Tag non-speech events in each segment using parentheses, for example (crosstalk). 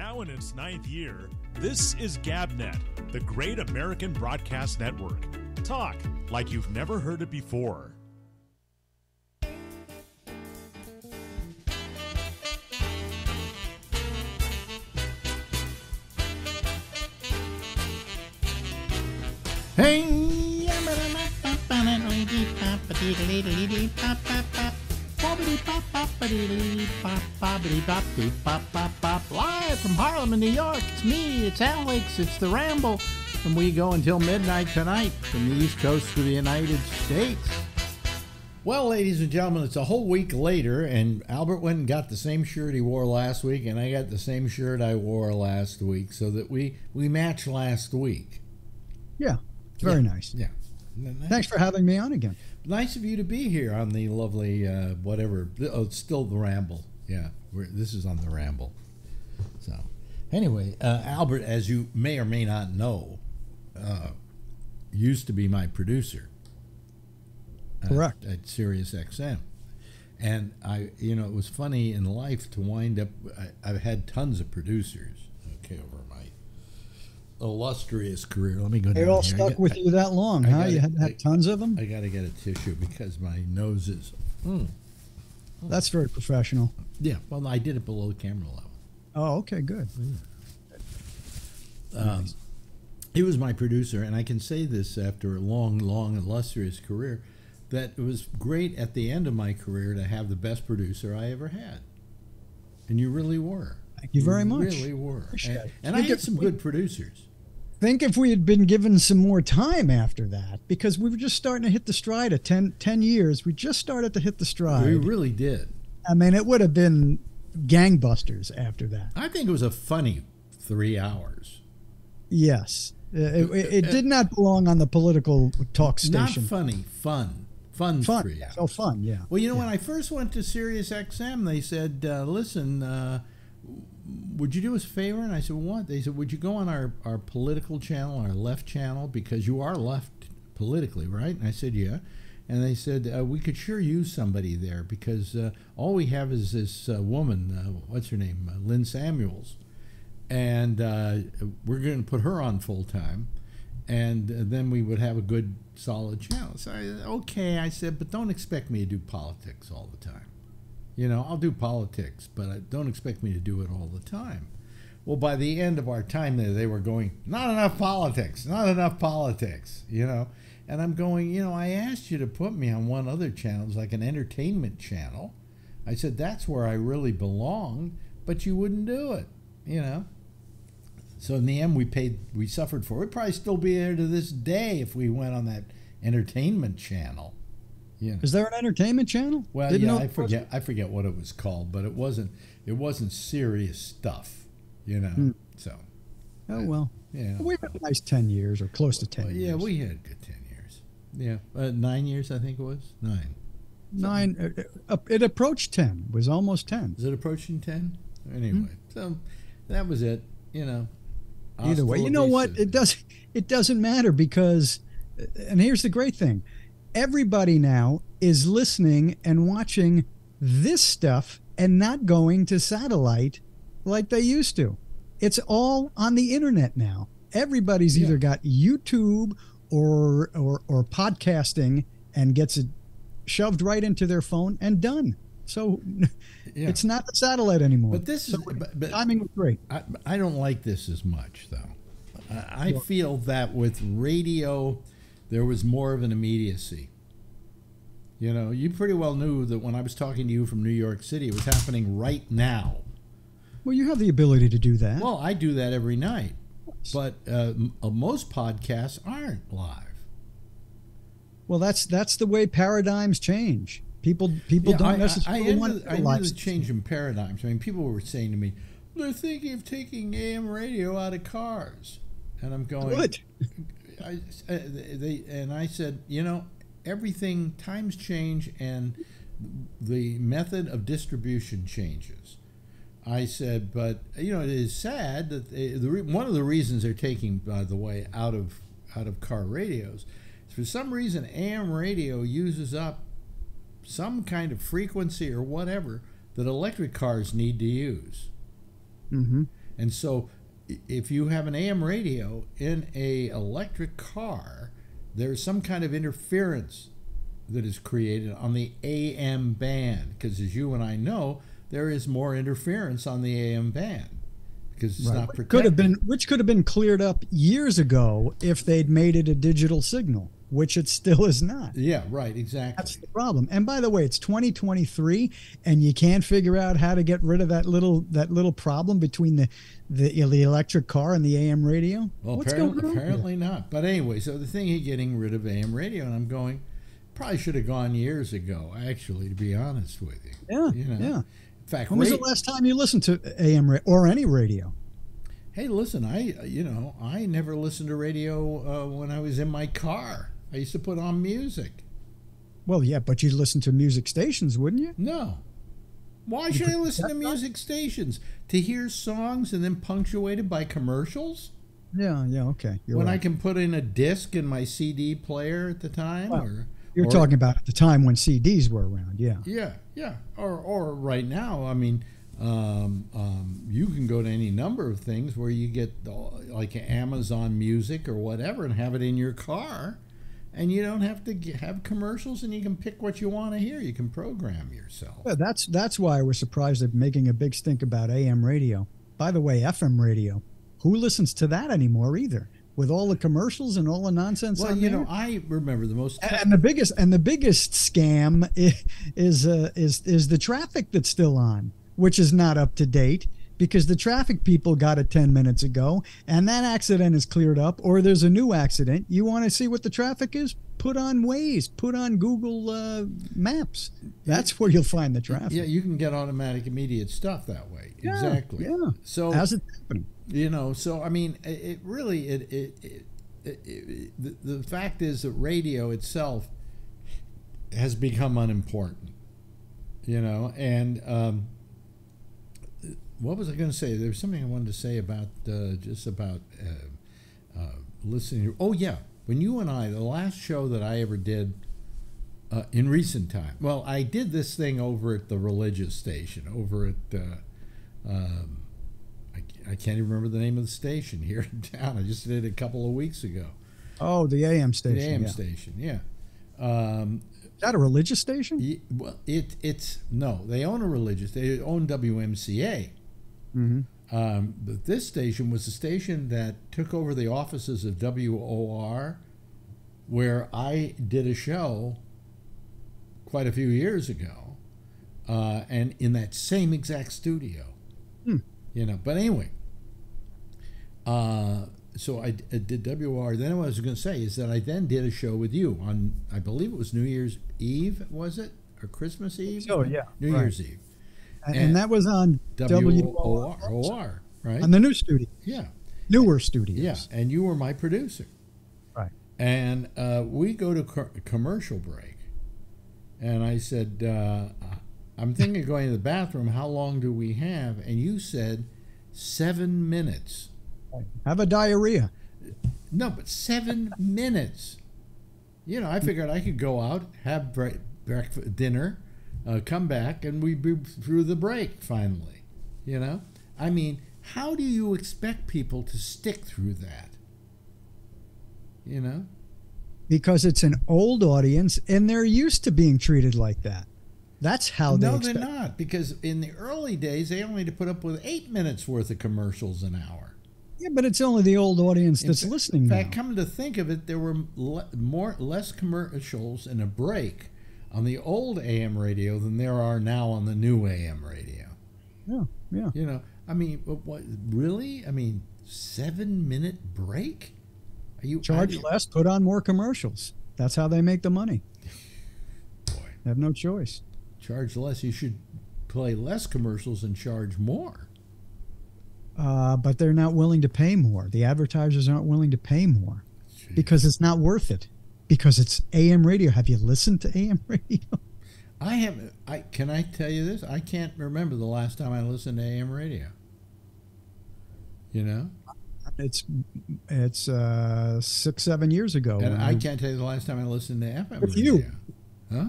Now in its ninth year, this is GabNet, the Great American Broadcast Network. Talk like you've never heard it before. Hey, Live from Harlem, in New York. It's me, it's Alex, it's the Ramble. And we go until midnight tonight from the East Coast to the United States. Well, ladies and gentlemen, it's a whole week later, and Albert went and got the same shirt he wore last week, and I got the same shirt I wore last week, so that we we matched last week. Yeah, very Yeah. nice. Yeah. Thanks for having me on again. Nice of you to be here on the lovely uh, whatever. Oh, it's still the Ramble. Yeah, we're, this is on the Ramble. So, anyway, uh, Albert, as you may or may not know, uh, used to be my producer. at- Correct. at Sirius XM, and I, you know, it was funny in life to wind up. I, I've had tons of producers. Okay, over illustrious career. Let me go. They all here. Stuck got- with I- you that long, I huh? got You had I- have tons of them. I got to get a tissue because my nose is. Mm. That's very professional. Yeah, well, I did it below the camera level. Oh, okay, good. Um, he was my producer, and I can say this after a long, long, illustrious career that it was great at the end of my career to have the best producer I ever had. And you really were. Thank you very much. really were. Appreciate And, and I had some good producers. Think if we had been given some more time after that, because we were just starting to hit the stride at 10, 10 years. We just started to hit the stride. We really did. I mean, it would have been gangbusters after that. I think it was a funny three hours. Yes. Uh, It, it, it did not belong on the political talk station. Not funny, fun. Fun, Fun. three hours. So fun, yeah. Well, you know, when I first went to Sirius XM, they said, uh, "Listen, uh, would you do us a favor?" And I said, "What?" They said, "Would you go on our our political channel, our left channel, because you are left politically, right?" And I said, "Yeah." And they said, uh, "We could sure use somebody there because uh, all we have is this uh, woman. Uh, what's her name? Uh, Lynn Samuels." And uh, we're going to put her on full time and then we would have a good solid channel. So I, okay, I said, but don't expect me to do politics all the time. You know, I'll do politics, but don't expect me to do it all the time. Well, by the end of our time there, they were going, not enough politics, not enough politics, you know. And I'm going, you know, I asked you to put me on one other channel, it's like an entertainment channel. I said, that's where I really belong, but you wouldn't do it, you know. So in the end, we paid, we suffered for. it. We'd probably still be there to this day if we went on that entertainment channel. Yeah. Is there an entertainment channel? Well, Didn't yeah, know I forget. I forget what it was called, but it wasn't. It wasn't serious stuff, you know. Hmm. So, Oh, well. yeah, We had a nice 10 years or close to 10 Well, years. yeah, we had a good ten years. Yeah, uh, nine years, I think it was nine. Nine. Uh, uh, it approached 10. It was almost 10. Is it approaching ten? Anyway, so that was it. You know. Either way, you know what? It does. It doesn't matter because, and here's the great thing: everybody now is listening and watching this stuff and not going to satellite like they used to. It's all on the internet now. Everybody's Yeah. either got YouTube or or or podcasting and gets it shoved right into their phone and done. So Yeah. it's not the satellite anymore. But this is. So But, but timing was great. I, I don't like this as much, though. I, I feel that with radio, there was more of an immediacy. You know, you pretty well knew that when I was talking to you from New York City, it was happening right now. Well, you have the ability to do that. Well, I do that every night, but uh, m- uh, most podcasts aren't live. Well, that's that's the way paradigms change. People people Yeah, don't I, I, I want to I the change in paradigms. I mean, people were saying to me, they're thinking of taking AM radio out of cars. And I'm going, Good. (laughs) I, they, and I said, you know, everything, times change and the method of distribution changes. I said, but you know, it is sad that they, the one of the reasons they're taking, by the way, out of out of car radios, is for some reason AM radio uses up some kind of frequency or whatever that electric cars need to use. hmm And so if you have an AM radio in a electric car, there's some kind of interference that is created on the AM band because as you and I know, there is more interference on the AM band because it's right. not protected. Could have been which could have been cleared up years ago if they'd made it a digital signal which it still is not. Yeah, right, exactly. That's the problem. And by the way, it's 2023 and you can't figure out how to get rid of that little that little problem between the the, the electric car and the AM radio. Well, What's apparently, apparently not. But anyway, so the thing of getting rid of AM radio and I'm going probably should have gone years ago actually to be honest with you. Yeah. You know. Yeah. In fact, when was the last time you listened to AM or any radio? Hey, listen, I you know, I never listened to radio uh, when I was in my car. I used to put on music. Well, yeah, but you'd listen to music stations, wouldn't you? No. Why should I listen to music stations? To hear songs and then punctuated by commercials? Yeah, yeah, okay. when right. I can put in a disc in my CD player at the time, well, or you're or, talking about at the time when CDs were around, yeah. Yeah, yeah. Or or right now, I mean, um, um, you can go to any number of things where you get the, like Amazon Music or whatever and have it in your car and you don't have to have commercials and you can pick what you want to hear. You can program yourself. Yeah, that's that's why i was surprised at making a big stink about am radio. By the way fm radio who listens to that anymore either? With all the commercials and all the nonsense well you there? know i remember the most and the biggest and the biggest scam is is, uh, is is the traffic that's still on which is not up to date because the traffic people got it 10 minutes ago and that accident is cleared up or there's a new accident. You want to see what the traffic is? Put on Waze put on google uh, maps. That's where you'll find the traffic. Yeah you can get automatic immediate stuff that way. Yeah, exactly. yeah. So how's it happening? you know so i mean it, it really it, it, it, it the, the fact is that radio itself has become unimportant you know and um, what was I going to say? There was something I wanted to say about uh, just about uh, uh, listening. Oh yeah, when you and I, the last show that I ever did uh, in recent time. Well, I did this thing over at the religious station, over at. Uh, um, I, I can't even remember the name of the station here (laughs) in town. I just did it a couple of weeks ago. Oh, the AM station. The AM yeah. station, yeah. Um, Is that a religious station? Well, it it's no. They own a religious. They own WMCA. Mm-hmm. Um, but this station was the station that took over the offices of WOR, where I did a show quite a few years ago, uh, and in that same exact studio. Hmm. You know, but anyway, uh, so I, I, did WOR. Then what I was going to say is that I then did a show with you on, I believe it was New Year's Eve, was it? Or Christmas Eve? Oh, yeah. New right. Year's Eve and, and that was on W O R, right? On the new studio. Yeah. Newer studios. Yeah, and you were my producer. Right. And uh, we go to co- commercial break, and I said, uh, "I'm thinking of going to the bathroom. How long do we have?" And you said, seven minutes." Have a diarrhea. No, but seven minutes. You know, I figured I could go out, have bre- breakfast, dinner, uh, come back, and we be through the break finally. You know, I mean, how do you expect people to stick through that? You know, because it's an old audience and they're used to being treated like that. That's how they. No, expect- they're not. Because in the early days, they only had to put up with eight minutes worth of commercials an hour. Yeah, but it's only the old audience that's in listening. In fact, now. come to think of it, there were le- more less commercials in a break on the old AM radio than there are now on the new AM radio. Yeah, yeah. You know, I mean, what, really? I mean, seven minute break? Are you charge you, less, put on more commercials? That's how they make the money. Boy, have no choice. Charge less. You should play less commercials and charge more. Uh, but they're not willing to pay more. The advertisers aren't willing to pay more Jeez. because it's not worth it because it's AM radio. Have you listened to AM (laughs) radio? I have. I can I tell you this? I can't remember the last time I listened to AM radio. You know, it's it's uh, six seven years ago. And I can't tell you the last time I listened to FM with radio. you. Huh?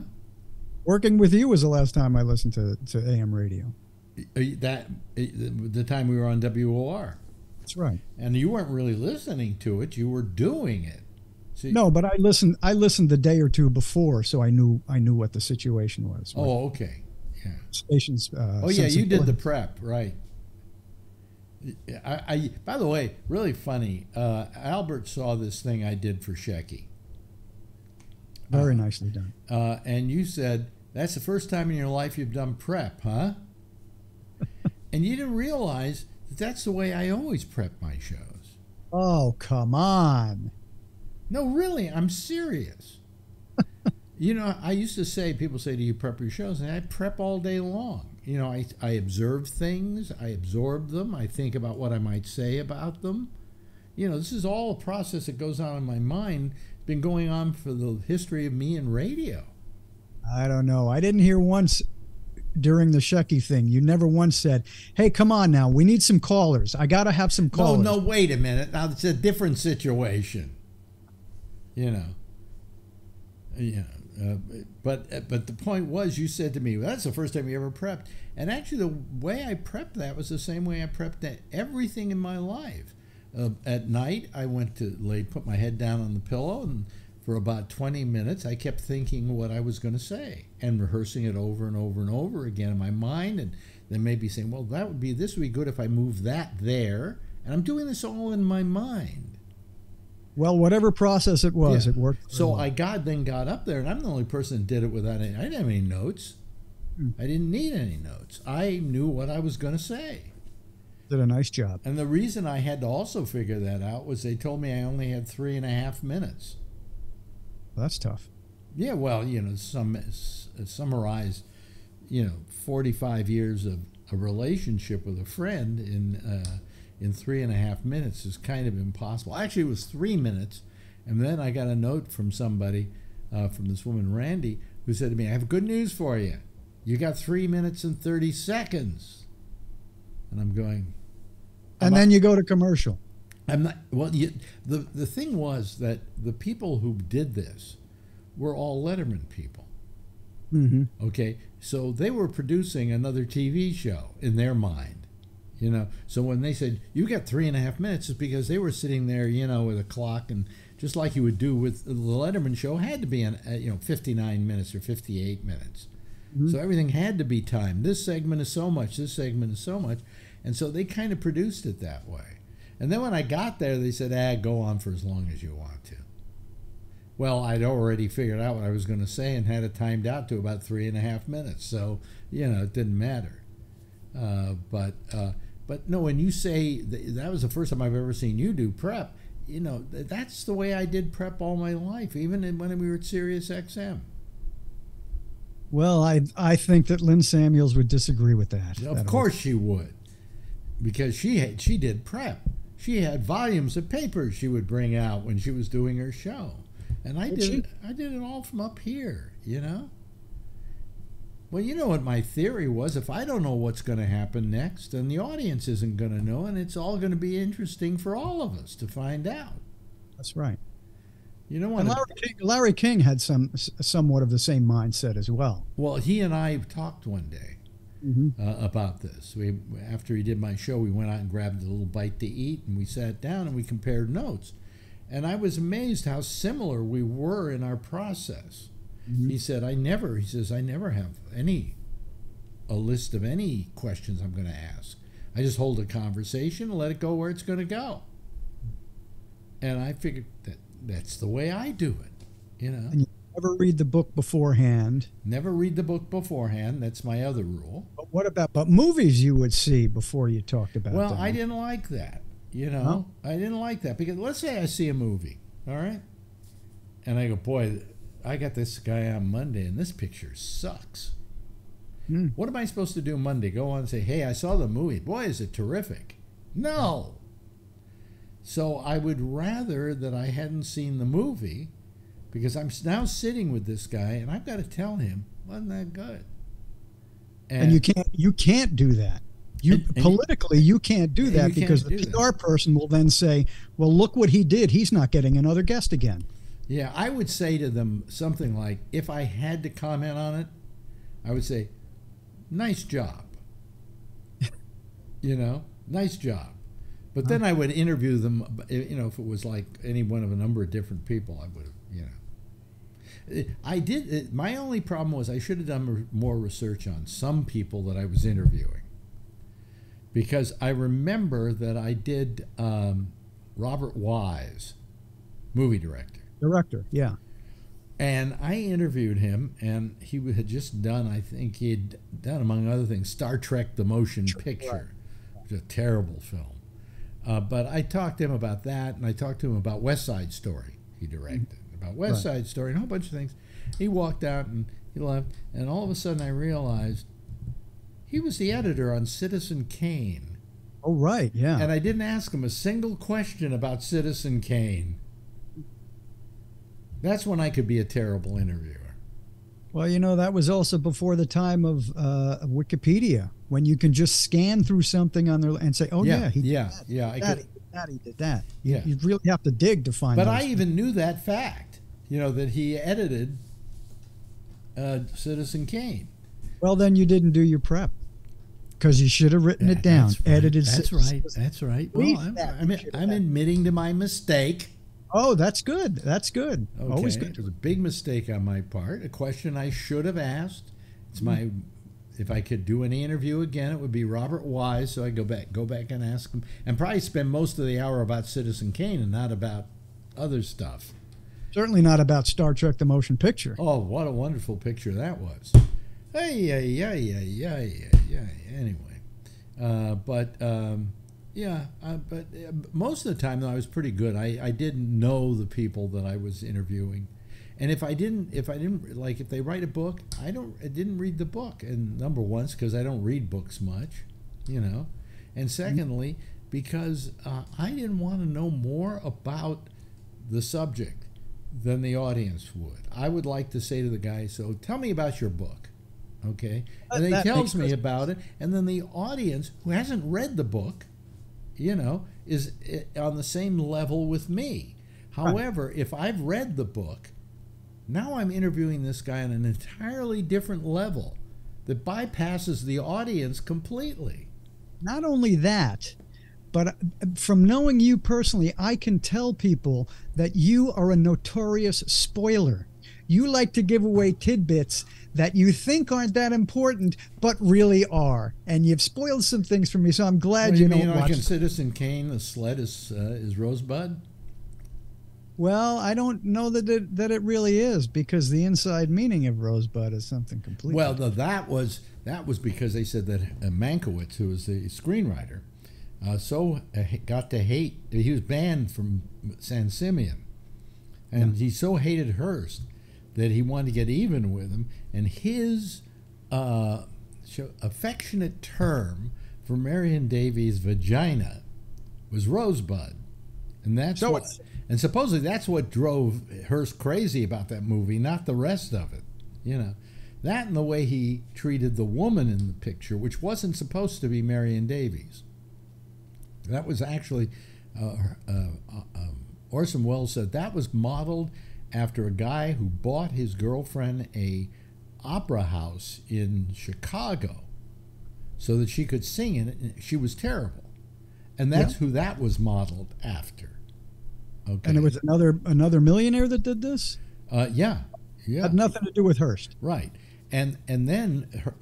Working with you was the last time I listened to to AM radio. that the time we were on WOR, That's right. and you weren't really listening to it; you were doing it. See, No, but I listened. I listened the day or two before, so I knew I knew what the situation was. Oh, okay. Yeah. stations. Uh, Oh yeah, you did the prep, right? I, I by the way, really funny. Uh, Albert saw this thing I did for Shecky, very nicely done. uh, and you said that's the first time in your life you've done prep, huh? (laughs) and you didn't realize that that's the way I always prep my shows. Oh come on! No, really, I'm serious. (laughs) you know, I used to say, people say, "Do you prep your shows?" And I prep all day long. You know, I I observe things, I absorb them, I think about what I might say about them. You know, this is all a process that goes on in my mind. it's Been going on for the history of me and radio. I don't know. I didn't hear once during the Shecky thing. You never once said, "Hey, come on now, we need some callers. I got to have some No, callers." no, wait a minute. Now it's a different situation. You know. Yeah, uh, but but the point was, you said to me, well, "That's the first time you ever prepped," and actually, the way I prepped that was the same way I prepped that everything in my life. Uh, at night, I went to lay, put my head down on the pillow, and for about twenty minutes, I kept thinking what I was going to say and rehearsing it over and over and over again in my mind, and then maybe saying, "Well, that would be this would be good if I move that there," and I'm doing this all in my mind. Well, whatever process it was, Yeah. it worked. So well. I got then got up there, and I'm the only person that did it without any. I didn't have any notes. I didn't need any notes. I knew what I was going to say. did a nice job. And the reason I had to also figure that out was they told me I only had three and a half minutes. That's tough. Yeah, well, you know, some s- summarize, you know, 45 years of a relationship with a friend in uh, in three and a half minutes is kind of impossible. Actually, it was three minutes, and then I got a note from somebody, uh, from this woman Randy, who said to me, "I have good news for you. You got three minutes and 30 seconds." And I'm going, And then you go to commercial. I'm not. Well, you, the the thing was that the people who did this were all Letterman people. hmm Okay, so they were producing another TV show in their mind, you know. So when they said you got three and a half minutes, it's because they were sitting there, you know, with a clock and just like you would do with the Letterman show, had to be an uh, you know 59 minutes or 58 minutes. So everything had to be timed. This segment is so much. This segment is so much, and so they kind of produced it that way. And then when I got there, they said, "Ah, go on for as long as you want to." Well, I'd already figured out what I was going to say and had it timed out to about three and a half minutes. So, you know, it didn't matter. Uh, but, uh, but no, when you say th- that was the first time I've ever seen you do prep, you know, that's the way I did prep all my life, even when we were at Sirius XM. Well, I I think that Lynn Samuels would disagree with that. Of That- course she would, because she had, she did prep. She had volumes of papers she would bring out when she was doing her show, and I Did did it, I did it all from up here. You know. Well, you know what my theory was. If I don't know what's going to happen next, then the audience isn't going to know, and it's all going to be interesting for all of us to find out. That's right. You know what? Larry King, Larry King had some somewhat of the same mindset as well. Well, he and I talked one day. Mm-hmm. uh, about this. We after he did my show, we went out and grabbed a little bite to eat, and we sat down and we compared notes. And I was amazed how similar we were in our process. Mm-hmm. He said, "I never," he says, "I never have any a list of any questions I'm going to ask. I just hold a conversation and let it go where it's going to go." And I figured that that's the way I do it. You know, And you never read the book beforehand. never read the book beforehand. That's my other rule. But what about but movies you would see before you talked about Well, them? I didn't like that. You know, No? I didn't like that because let's say I see a movie, all right, and I go, boy, I got this guy on Monday, and this picture sucks. Hmm. What am I supposed to do Monday? Go on and say, hey, I saw the movie. Boy, is it terrific. No. So I would rather that I hadn't seen the movie because I'm now sitting with this guy, and I've got to tell him wasn't that good. and you can't you can't do that. You And- and you- politically you can't do that because the PR person will then say, "Well, look what he did. He's not getting another guest again." Yeah, I would say to them something like, if I had to comment on it, I would say, nice job. You know, nice job. But then I would interview them. You know, if it was like any one of a number of different people, I would have. You know, I did. My only problem was I should have done more research on some people that I was interviewing, because I remember that I did um, Robert Wise, movie director. Director, yeah. And I interviewed him, and he had just done, I think he had done, among other things, Star Trek The Motion Picture, which is a terrible film. Uh, but I talked to him about that, and I talked to him about West Side Story, he directed, about West Right. Side Story, and a whole bunch of things. He walked out and he left, and all of a sudden I realized he was the editor on Citizen Kane. Oh, right, yeah. And I didn't ask him a single question about Citizen Kane. That's when I could be a terrible interviewer. Well, you know, that was also before the time of uh, of Wikipedia, when you can just scan through something on there and say, "Oh yeah, yeah, he yeah, did that, yeah. I that, could, he did that, he did that." Yeah. you really have to dig to find. but I things. even knew that fact. You know that he edited uh, Citizen Kane. well, then you didn't do your prep because you should have written it down, That's right. edited. That's right. That's right. Well, I'm. I'm, I'm admitting to my mistake. Oh, that's good. That's good. Okay. Always It was a big mistake on my part. A question I should have asked. It's my. If I could do any interview again, it would be Robert Wise. So I go back, go back and ask him, and probably spend most of the hour about Citizen Kane and not about other stuff. Certainly not about Star Trek: The Motion Picture. Oh, what a wonderful picture that was. Hey, yeah, yeah, yeah, yeah, yeah, yeah. Anyway, uh, but um, yeah, uh, but uh, most of the time though, I was pretty good. I, I didn't know the people that I was interviewing, and if I didn't, if I didn't like, if they write a book, I don't, I didn't read the book. And number one, because I don't read books much, you know, and secondly, because uh, I didn't want to know more about the subject than the audience would. I would like to say to the guy, "So tell me about your book." Okay, and That- he tells me about it, and then the audience who hasn't read the book, you know, is eh, on the same level with me. However, if I've read the book, now I'm interviewing this guy on an entirely different level that bypasses the audience completely. Not only that, but uh, from knowing you personally, I can tell people that you are a notorious spoiler. You like to give away tidbits that you think aren't that important, but really are. And you've spoiled some things for me, so I'm glad What do you you mean, don't like watch. in Citizen Kane, the sled is uh, is Rosebud? Well, I don't know that it, that it really is because the inside meaning of Rosebud is something completely. Well, no, that was that was because they said that uh, Mankiewicz, who was the screenwriter, uh, so uh, got to hate. He was banned from San Simeon, and he so hated Hearst that he wanted to get even with him. And his uh, affectionate term for Marion Davies' vagina was Rosebud, and that's So what. And supposedly that's what drove Hearst crazy about that movie, not the rest of it. You know, that and the way he treated the woman in the picture, which wasn't supposed to be Marion Davies. That was actually, uh, uh, uh, um, Orson Welles said that was modeled after a guy who bought his girlfriend a opera house in Chicago so that she could sing in it. She was terrible, and that's Yeah. who that was modeled after. Okay, and it was another another millionaire that did this. uh, yeah, yeah, Had nothing to do with Hearst. Right, and and then her,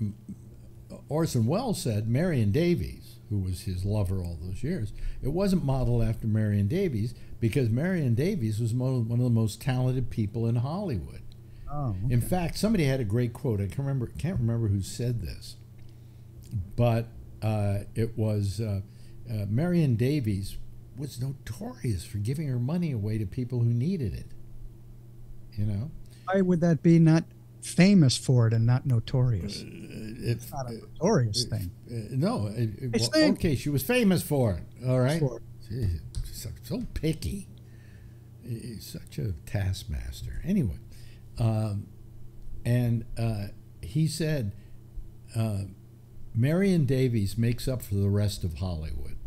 Orson Welles said Marion Davies, who was his lover all those years, it wasn't modeled after Marion Davies because Marion Davies was one of the most talented people in Hollywood. Oh, In fact, somebody had a great quote. I can't remember can't remember who said this, but uh, it was uh, uh, Marion Davies was notorious for giving her money away to people who needed it. You know. why would that be not famous for it and not notorious? It's Not a notorious thing. Uh, no, it, it- well, okay, she was famous for it. All right, For it. So, so picky. He's such a taskmaster. Anyway, um, and uh, he said, uh, Marion Davies makes up for the rest of Hollywood.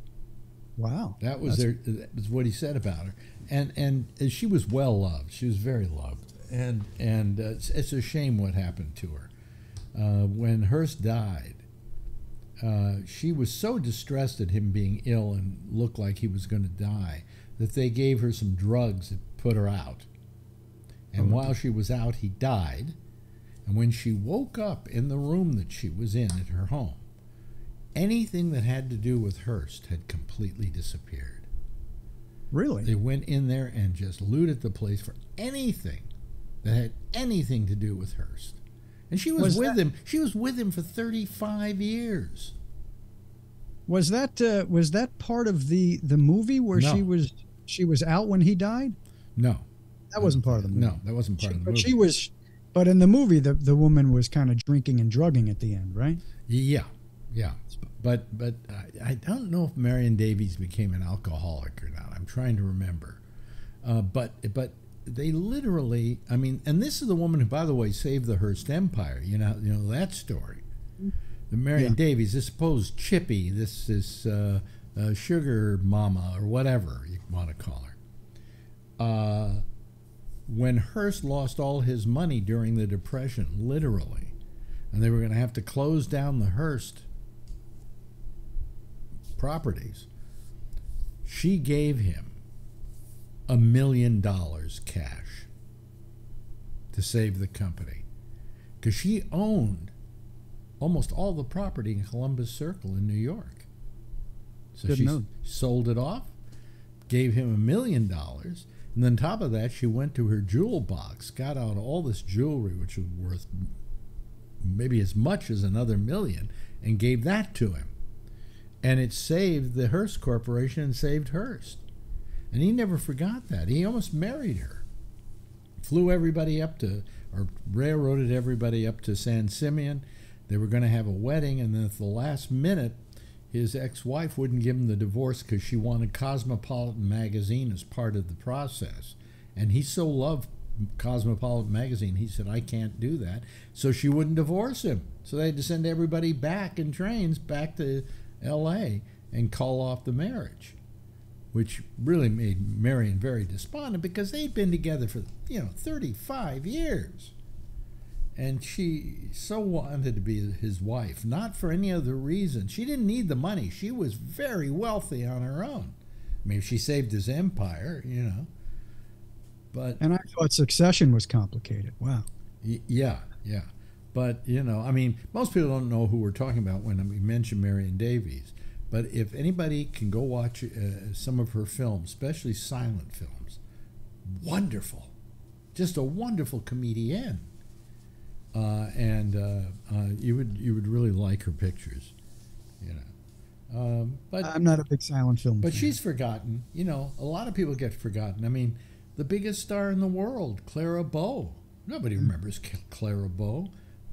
Wow. That was their. That was what he said about her, and and she was well loved. She was very loved, and and uh, it's, it's a shame what happened to her. Uh, when Hearst died, uh, she was so distressed at him being ill and looked like he was going to die that they gave her some drugs that put her out. And Oh. while she was out, he died. And when she woke up in the room that she was in at her home, anything that had to do with Hearst had completely disappeared. Really? They went in there and just looted the place for anything that had anything to do with Hearst. And she was, Was with that- him. She was with him for 35 years. Was that uh, was that part of the the movie where No. she was she was out when he died? No. That wasn't part of the movie. No, that wasn't part She- of the but movie. she was, but in the movie, the the woman was kind of drinking and drugging at the end, right? Yeah, yeah. But but I, I don't know if Marion Davies became an alcoholic or not. I'm trying to remember. Uh, but but they literally, I mean, and this is the woman who, by the way, saved the Hearst Empire. You know, you know that story. The Marion Yeah. Davies, this supposed Chippy, this is uh, uh, Sugar Mama or whatever you want to call her. Uh, when Hearst lost all his money during the Depression, literally, and they were going to have to close down the Hearst properties, she gave him a million dollars cash to save the company because she owned almost all the property in Columbus Circle in New York. So Good she note. sold it off, gave him a million dollars, and then top of that, she went to her jewel box, got out all this jewelry, which was worth maybe as much as another million, and gave that to him. And it saved the Hearst Corporation and saved Hearst. And he never forgot that. He almost married her. Flew everybody up to, or railroaded everybody up to San Simeon. They were going to have a wedding, and then at the last minute, his ex wife wouldn't give him the divorce because she wanted Cosmopolitan magazine as part of the process. And he so loved Cosmopolitan magazine, he said, I can't do that. So she wouldn't divorce him. So they had to send everybody back in trains back to LA and call off the marriage, which really made Marion very despondent because they'd been together for, you know, 35 years and she so wanted to be his wife, not for any other reason. She didn't need the money. She was very wealthy on her own. I mean, she saved his empire, you know. But And I thought Succession was complicated. Wow. y- yeah, yeah. But you know, I mean, most people don't know who we're talking about when we mention Marion Davies. But if anybody can go watch uh, some of her films, especially silent films, wonderful, just a wonderful comedienne uh, and uh, uh, you would you would really like her pictures, you know. Um, but I'm not a big silent film. but fan. she's forgotten. You know, a lot of people get forgotten. I mean, the biggest star in the world, Clara Bow. Nobody remembers Clara Bow.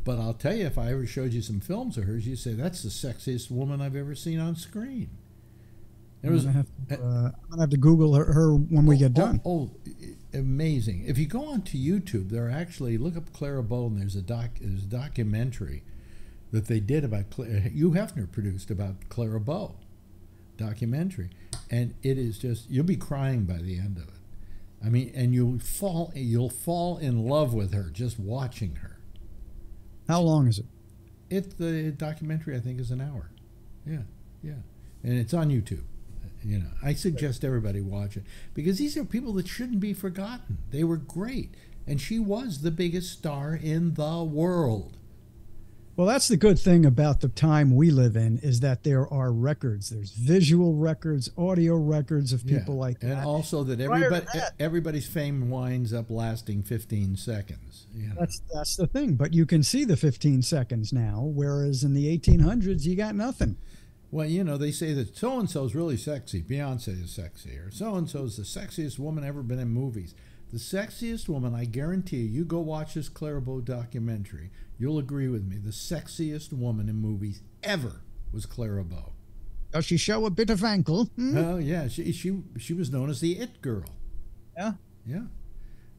But I'll tell you, if I ever showed you some films of hers, you'd say that's the sexiest woman I've ever seen on screen. It I'm gonna have to, uh, I'm gonna have to Google her, her when we get done. Oh, oh, amazing! If you go onto YouTube, there are actually look up Clara Bow, and there's a doc, there's a documentary that they did about Cla- uh, Hugh Hefner produced about Clara Bow, documentary, and it is just you'll be crying by the end of it. I mean, and you'll fall you'll fall in love with her just watching her. How long is it? It the documentary I think is an hour. Yeah, yeah, and it's on YouTube. You know, I suggest everybody watch it because these are people that shouldn't be forgotten. They were great, and she was the biggest star in the world. Well, that's the good thing about the time we live in is that there are records. There's visual records, audio records of people Yeah. like and that. And also that everybody that- everybody's fame winds up lasting 15 seconds. You know? That's that's the thing. But you can see the 15 seconds now, whereas in the 1800s you got nothing. Well, you know, they say that so and so's really sexy. Beyonce is sexy, or so and so's the sexiest woman ever been in movies. The sexiest woman, I guarantee you, you go watch this Clara Bow documentary, you'll agree with me. The sexiest woman in movies ever was Clara Bow. Does she show a bit of ankle? Hmm? Oh yeah, she she she was known as the It Girl. Yeah. Yeah.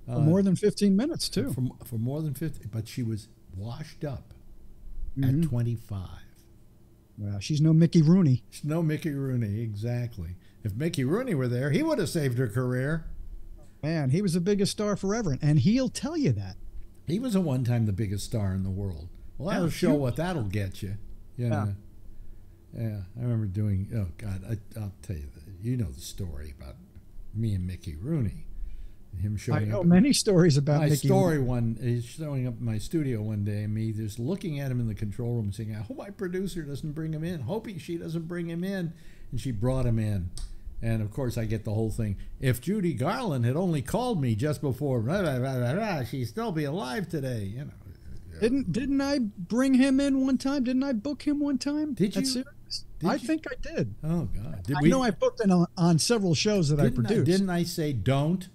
For more than 15 minutes too. for, for more than fifty, but she was washed up Mhm. at twenty five. Well, she's no Mickey Rooney. She's no Mickey Rooney, exactly. If Mickey Rooney were there, he would have saved her career. Man, he was the biggest star forever, and he'll tell you that. He was a one time the biggest star in the world. Well, that'll Yeah, show what that'll get you. You know. Yeah, I remember doing. Oh God, I, will tell you. The, you know the story about me and Mickey Rooney, him showing I know up. many stories about my Mickey. story one he's showing up in my studio one day and me just looking at him in the control room saying i hope my producer doesn't bring him in hoping she doesn't bring him in and she brought him in and of course i get the whole thing if judy garland had only called me just before she'd still be alive today you know Didn't didn't I bring him in one time? Didn't I book him one time? Did you? Did I you? think I did. oh god did I know I booked him on, on several shows that I didn't, I, produced. didn't I say don't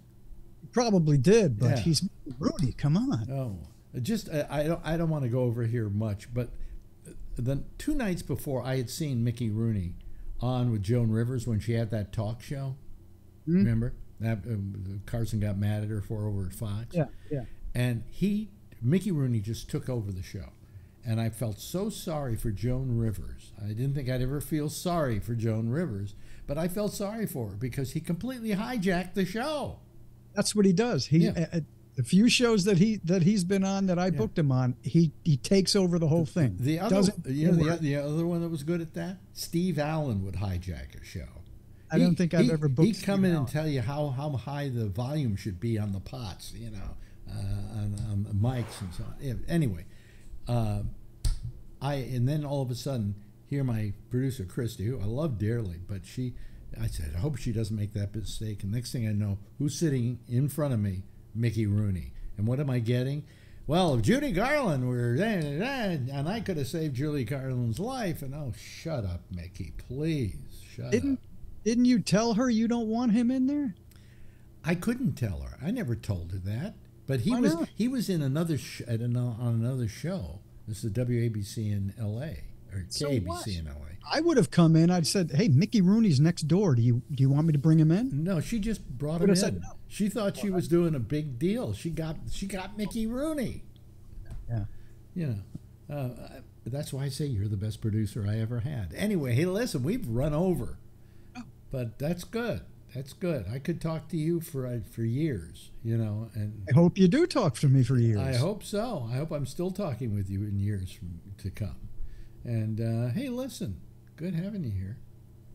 Probably did, but Yeah. he's Rudy. Come on. Oh, just I, I don't I don't want to go over here much, but uh, the two nights before I had seen Mickey Rooney on with Joan Rivers when she had that talk show. Hmm? Remember that um, Carson got mad at her for over at Fox. Yeah, yeah. and he Mickey Rooney just took over the show, and I felt so sorry for Joan Rivers. I didn't think I'd ever feel sorry for Joan Rivers, but I felt sorry for her because he completely hijacked the show. That's what he does. He Yeah. uh, the few shows that he that he's been on that I booked him on, he he takes over the whole thing. The other, Doesn't you know, the, the other one that was good at that, Steve Allen would hijack a show. I don't think I've he- ever booked He'd come Steve in Allen. and tell you how, how high the volume should be on the pots, you know, uh, on, on the mics and so on. Anyway, uh, I and then all of a sudden, hear my producer Christy, who I love dearly, but she, I said, I hope she doesn't make that mistake. And next thing I know, who's sitting in front of me? Mickey Rooney. And what am I getting? Well, if Judy Garland were there, and I could have saved Judy Garland's life, and oh, shut up, Mickey, please, shut Didn't up. didn't you tell her you don't want him in there? I couldn't tell her. I never told her that. But he Why was not? he was in another sh- at an, on another show. This is WABC in L.A. So KABC in L.A. I would have come in. I'd said, "Hey, Mickey Rooney's next door. Do you do you want me to bring him in?" No, she just brought him in. said no. She thought she was doing a big deal. She got she got Mickey Rooney. Yeah. You know, uh, that's why I say you're the best producer I ever had. Anyway, hey, listen, we've run over, Oh. but that's good. That's good. I could talk to you for uh, for years. You know, and I hope you do talk to me for years. I hope so. I hope I'm still talking with you in years from, to come. And uh, hey, listen, good having you here.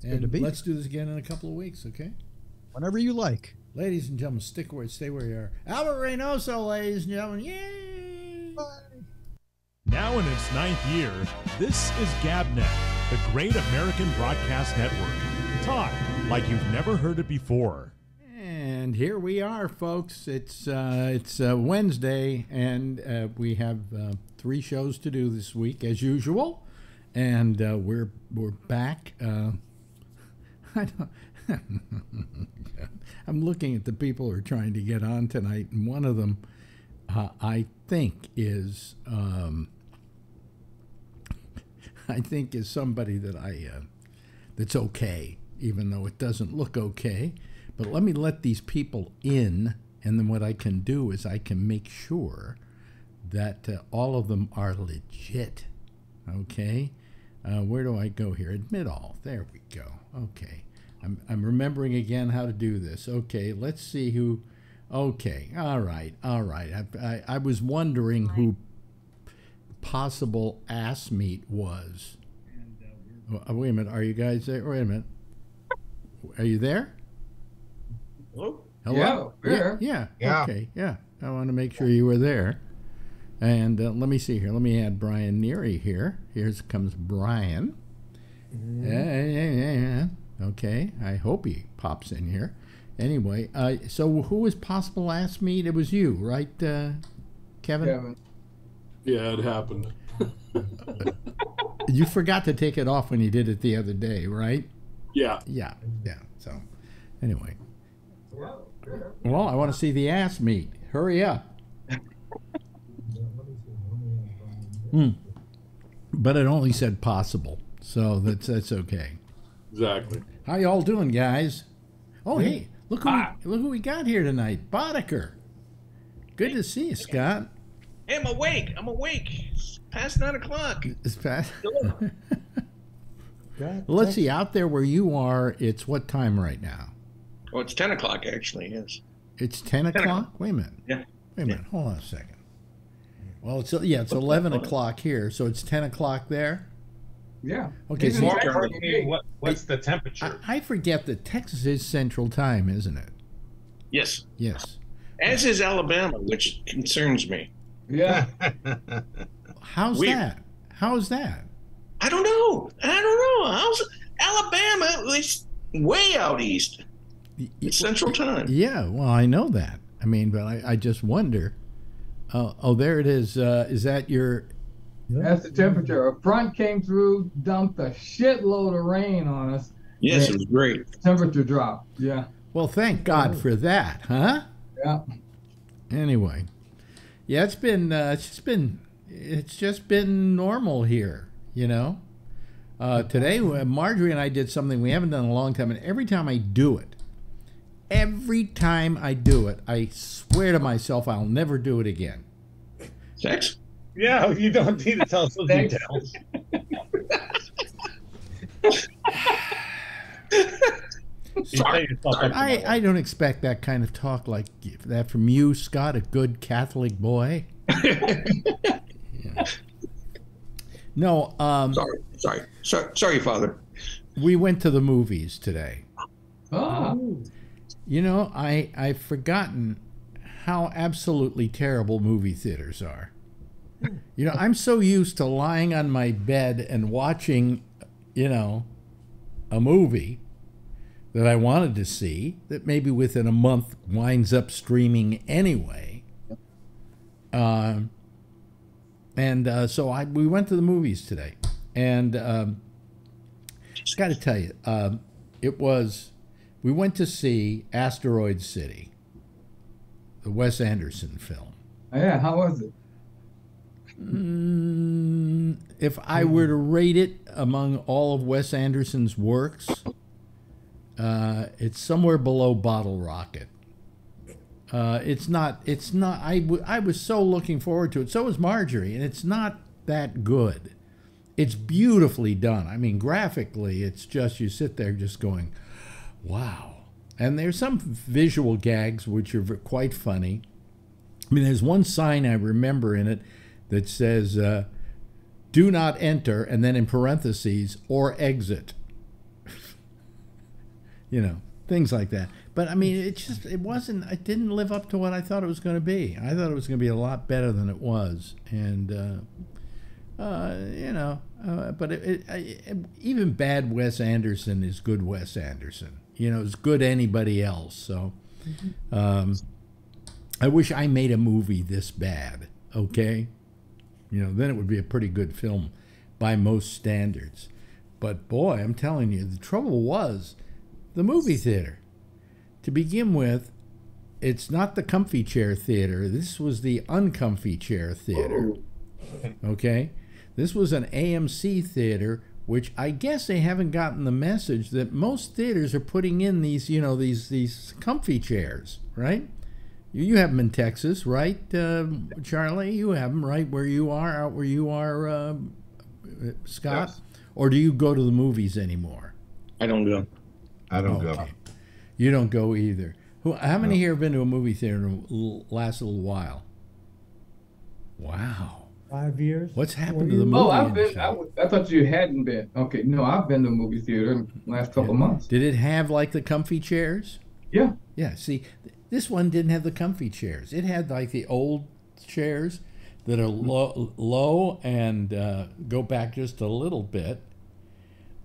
good and to be let's do this again in a couple of weeks, okay? whenever you like. Ladies and gentlemen, stick where stay where you are. Albert Reynoso, ladies and gentlemen, yay! Bye. Now in its ninth year, this is GabNet, the great American broadcast network. Talk like you've never heard it before. And here we are, folks. It's uh, it's uh, Wednesday, and uh, we have uh, three shows to do this week, as usual. And uh, we're we're back. Uh, (laughs) I don't. (laughs) I'm looking at the people who are trying to get on tonight, and one of them, uh, I think, is um, (laughs) I think is somebody that I uh, that's okay, even though it doesn't look okay. But let me let these people in, and then what I can do is I can make sure that uh, all of them are legit. Okay, uh, where do I go here? Admit all. There we go. Okay, I'm I'm remembering again how to do this. Okay, let's see who. Okay, all right, all right. I I, I was wondering who possible ass meat was. Uh, wait a minute. Are you guys there? Wait a minute. Are you there? Hello? Hello? Yeah, yeah, yeah. Yeah. Okay. Yeah. I want to make sure you were there. And uh, let me see here. Let me add Brian Neary here. Here comes Brian. Yeah, yeah, yeah, yeah. Okay. I hope he pops in here. Anyway, uh, so who was possible last meet? It was you, right, uh, Kevin? Kevin. Yeah, it happened. You forgot to take it off when you did it the other day, right? Yeah. Yeah. Yeah. So, anyway. Well, I want to see the ass meat. Hurry up. Hmm. But it only said possible, so that's that's okay. Exactly. How y'all doing, guys? Oh, hey, look who we, look who we got here tonight, Boddicker. Good to see you, Scott. Hey, I'm awake. I'm awake. It's past nine o'clock. It's past. (laughs) Hello. Well, let's see. Out there where you are, it's what time right now? Oh, it's ten o'clock actually. Yes. It's ten o'clock. o'clock. Wait a minute. Yeah. Wait a minute. Hold on a second. Well, it's yeah, it's eleven o'clock here, so it's ten o'clock there. Yeah. Okay, Even so- More Texas- importantly, what, what's the temperature? I, I forget that Texas is Central Time, isn't it? Yes. Yes. As is Alabama, which concerns me. Yeah. (laughs) How's Weird. that? How's that? I don't know. I don't know. How's Alabama? It's way out east. It's Central Time. Yeah, well, I know that. I mean, but I, I just wonder. Oh, oh, there it is. Uh, is that your? That's the temperature. A front came through, dumped a shitload of rain on us. Yes, it was great. Temperature drop. Yeah. Well, thank God for that, huh? Yeah. Anyway, yeah, it's been uh, it's just been it's just been normal here, you know. Uh, today, uh, Marjorie and I did something we haven't done in a long time, and every time I do it, every time I do it, I swear to myself I'll never do it again. Sex? yeah, you don't need to tell us the details. (laughs) Sorry. set yourself up for I, I don't expect that kind of talk like that from you, Scott, a good Catholic boy. Yeah. (laughs) No, um, Sorry, sorry, sorry, sorry, Father. we went to the movies today. Oh. You know, I I've forgotten how absolutely terrible movie theaters are. You know, I'm so used to lying on my bed and watching, you know, a movie that I wanted to see that maybe within a month winds up streaming anyway. Um, and uh, so I we went to the movies today, and um, just got to tell you, um, it was we went to see Asteroid City, the Wes Anderson film. Yeah. How was it? Mm, if I were to rate it among all of Wes Anderson's works, uh, it's somewhere below Bottle Rocket. Uh, it's not. It's not. I, w- I was so looking forward to it. So was Marjorie, and it's not that good. It's beautifully done. I mean, graphically, it's just you sit there just going, "Wow!" And there's some visual gags which are quite funny. I mean, there's one sign I remember in it that says, uh, "Do not enter," and then in parentheses, "or exit." (laughs) you know, things like that. But I mean, it just it wasn't. It didn't live up to what I thought it was going to be. I thought it was going to be a lot better than it was, and uh, uh, you know, uh, but it, it, I, even bad Wes Anderson is good Wes Anderson. You know, it's good anybody else. So, um, I wish I made a movie this bad. Okay, you know, then it would be a pretty good film by most standards. But boy, I'm telling you, the trouble was the movie theater. To begin with, it's not the comfy chair theater. This was the uncomfy chair theater. Okay? This was an AMC theater, which I guess they haven't gotten the message that most theaters are putting in these, you know, these these comfy chairs, right? You, you have them in Texas, right, uh, Charlie? You have them right where you are, out where you are, uh, Scott? Yes. Or do you go to the movies anymore? I don't go. I don't go. Okay. You don't go either. Who? How many here have been to a movie theater in a l- last little while? Wow. Five years. What's happened to the movie? Oh, I've been. industry? I, w- I thought you hadn't been. Okay. No, I've been to a movie theater in the last couple months. Did it have like the comfy chairs? Yeah. Yeah. See, th- this one didn't have the comfy chairs. It had like the old chairs that are low, low and uh, go back just a little bit.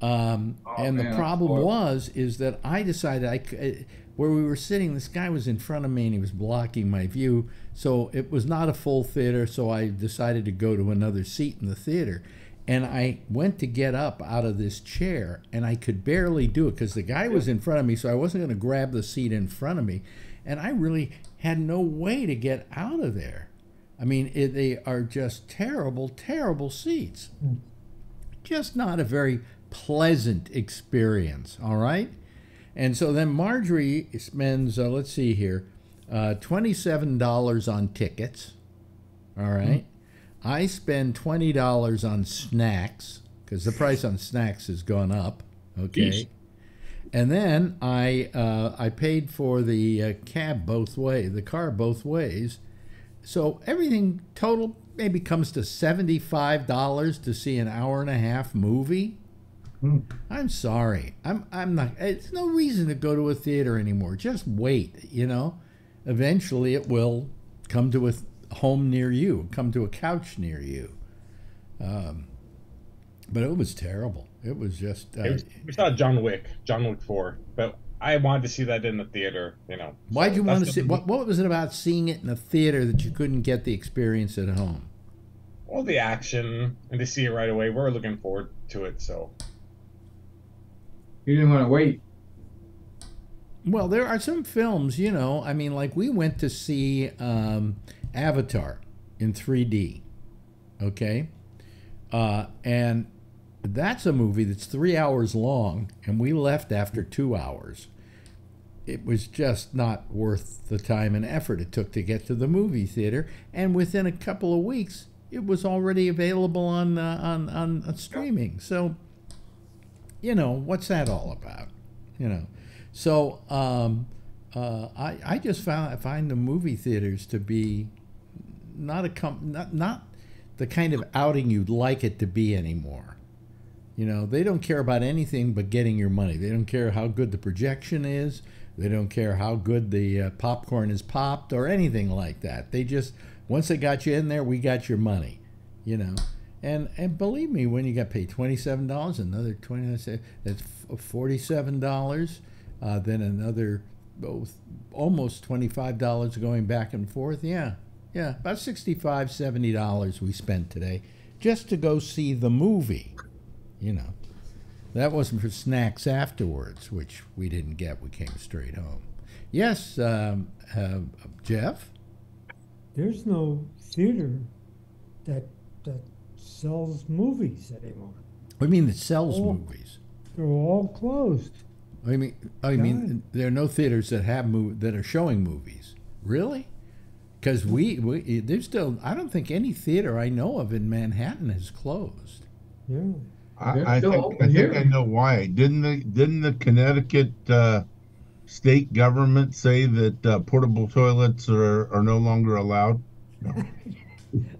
Um, Oh, and man, the problem was is that I decided I c- uh, where we were sitting, this guy was in front of me and he was blocking my view. So it was not a full theater. So I decided to go to another seat in the theater. And I went to get up out of this chair and I could barely do it because the guy was in front of me. So I wasn't going to grab the seat in front of me. And I really had no way to get out of there. I mean, it, they are just terrible, terrible seats. Hmm. Just not a very pleasant experience, all right? And so then Marjorie spends, uh, let's see here, uh, $27 on tickets, all right? I spend $20 on snacks because the price on snacks has gone up, okay? And then I uh, I paid for the uh, cab both way, the car both ways. So everything total maybe comes to seventy-five dollars to see an hour and a half movie. I'm sorry. I'm I'm not. It's no reason to go to a theater anymore. Just wait. You know, eventually it will come to a home near you, come to a couch near you. Um, but it was terrible. It was just. Uh, It was- we saw John Wick, John Wick Four, but I wanted to see that in the theater. You know. why'd so you want to see? What What was it about seeing it in the theater that you couldn't get the experience at home? Well, the action and to see it right away. We're looking forward to it. So You didn't want to wait. Well, there are some films, you know. I mean, like we went to see um, Avatar in 3D, okay, uh, and that's a movie that's three hours long, and we left after two hours. It was just not worth the time and effort it took to get to the movie theater, and within a couple of weeks, it was already available on uh, on, on on streaming. So, you know, what's that all about? You know. So um, uh, I I just found I find the movie theaters to be not a com- not not the kind of outing you'd like it to be anymore. You know, they don't care about anything but getting your money. They don't care how good the projection is. They don't care how good the uh, popcorn is popped or anything like that. They just once they got you in there, we got your money. You know. And, and believe me, when you got paid twenty seven dollars, another twenty that's forty seven dollars uh, then another both almost $25 going back and forth yeah yeah about $65 $70 we spent today just to go see the movie you know. That wasn't for snacks afterwards which we didn't get we came straight home. Yes um, uh, jeff? There's no theater that that sells movies anymore. what do you mean that sells Oh. movies They're all closed. I mean, I mean, there are no theaters that have mov- that are showing movies. Really? Because we, we, there's still. I don't think any theater I know of in Manhattan is closed. Yeah. I, I think I think. I know why. Didn't the didn't the Connecticut uh, state government say that uh, portable toilets are, are no longer allowed? (laughs)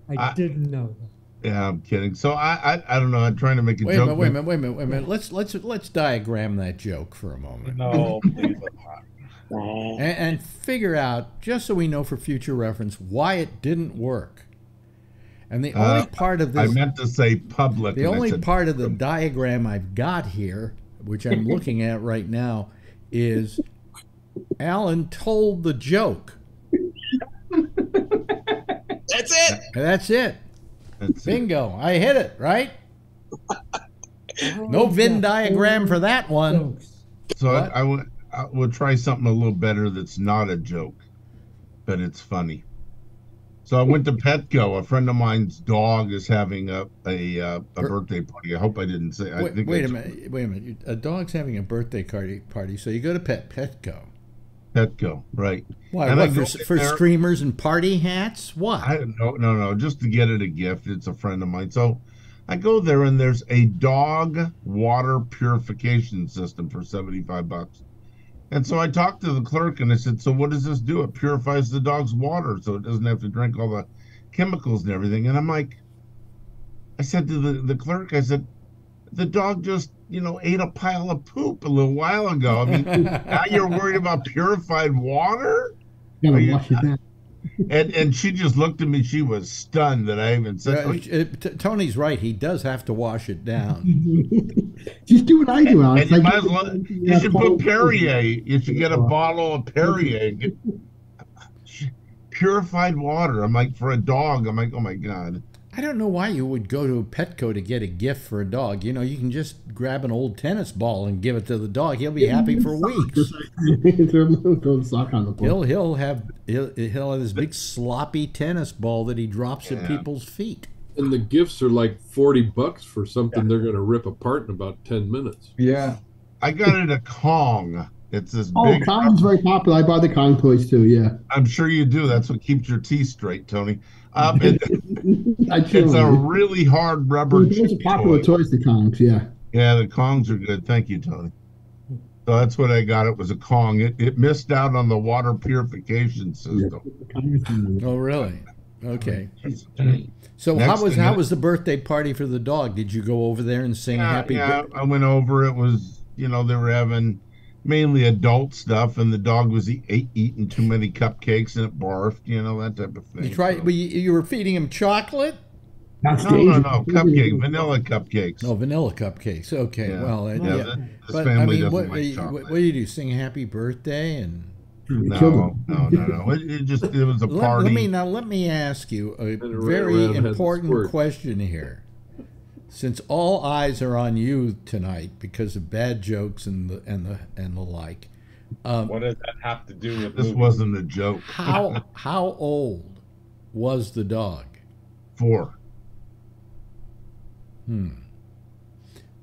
I, I- didn't know that. Yeah, I'm kidding. So I I, I don't know. I'm trying to make a Wait a joke. minute, wait a minute, wait a minute, wait a minute. Let's let's let's diagram that joke for a moment no, please (laughs) and, and figure out just so we know for future reference why it didn't work. And the Uh, only part of this I meant to say public. the only said part of the diagram I've got here, which I'm looking at right now, is Alan told the joke. That's it. That's it. That's it. Bingo. I hit it, right? No Venn diagram for that one. So What? I, I would I would try something a little better that's not a joke, but it's funny. So I went to Petco. A friend of mine's dog is having a a, uh, a birthday party. I hope I didn't say. I Wait, think wait I a minute. Wait a minute. A dog's having a birthday party, party so you go to Pet Petco. Petco, right? Why? And what, for, go s- in for streamers and party hats? What? I no no no just to get it a gift. It's a friend of mine. So I go there and there's a dog water purification system for 75 bucks. And so I talked to the clerk and I said, "So what does this do? It purifies the dog's water so it doesn't have to drink all the chemicals and everything." And I'm like I said to the the clerk, I said, "The dog just, you know, ate a pile of poop a little while ago. I mean, (laughs) now you're worried about purified water?" Gotta you- wash it down. And and she just looked at me. She was stunned that I even said, Uh, "Oh, it- T- Tony's right. He does have to wash it down. (laughs) Just do what I do, Alex. And you Like, might as well. You should put Perrier. You should get a bottle of Perrier. Get (laughs) purified water. I'm like for a dog. I'm like, oh my god. I don't know why you would go to Petco to get a gift for a dog. You know, you can just grab an old tennis ball and give it to the dog. He'll be happy for weeks. (laughs) throw, throw the sock on the floor. He'll he'll have he'll, he'll have this big sloppy tennis ball that he drops at people's feet. And the gifts are like 40 bucks for something they're going to rip apart in about 10 minutes. Yeah. I got it a Kong. It's this Oh, big. Kong's very popular. I buy the Kong toys too. Yeah, I'm sure you do. That's what keeps your teeth straight, Tony. Um, it, (laughs) I it's a really hard rubber. it. Those are popular toy. toys. The Kongs. Yeah. Yeah, the Kongs are good. Thank you, Tony. So that's what I got. It was a Kong. It, it missed out on the water purification system. Oh, really? Okay. So Next how was how how is- was the birthday party for the dog? Did you go over there and sing Yeah, happy? yeah. bir- I went over. It was, you know, they were having mainly adult stuff, and the dog was e- eating too many cupcakes and it barfed, you know, that type of thing. You tried. so- well, You, you were feeding him chocolate. That's No, no, dangerous. no, cupcake, vanilla cupcakes. Oh, vanilla cupcakes. Okay. Yeah. Well, Yeah, yeah. that- this but family I mean, doesn't what, like you- what, chocolate. what do you do? Sing happy birthday and. No, Killed no, no, no. It, it just it was a party. let me now. Let me ask you a And it ran very around, had the important question here. Since all eyes are on you tonight because of bad jokes and the and the and the like, um, What does that have to do with This movies? wasn't a joke. how (laughs) how old was the dog? Four. Hmm.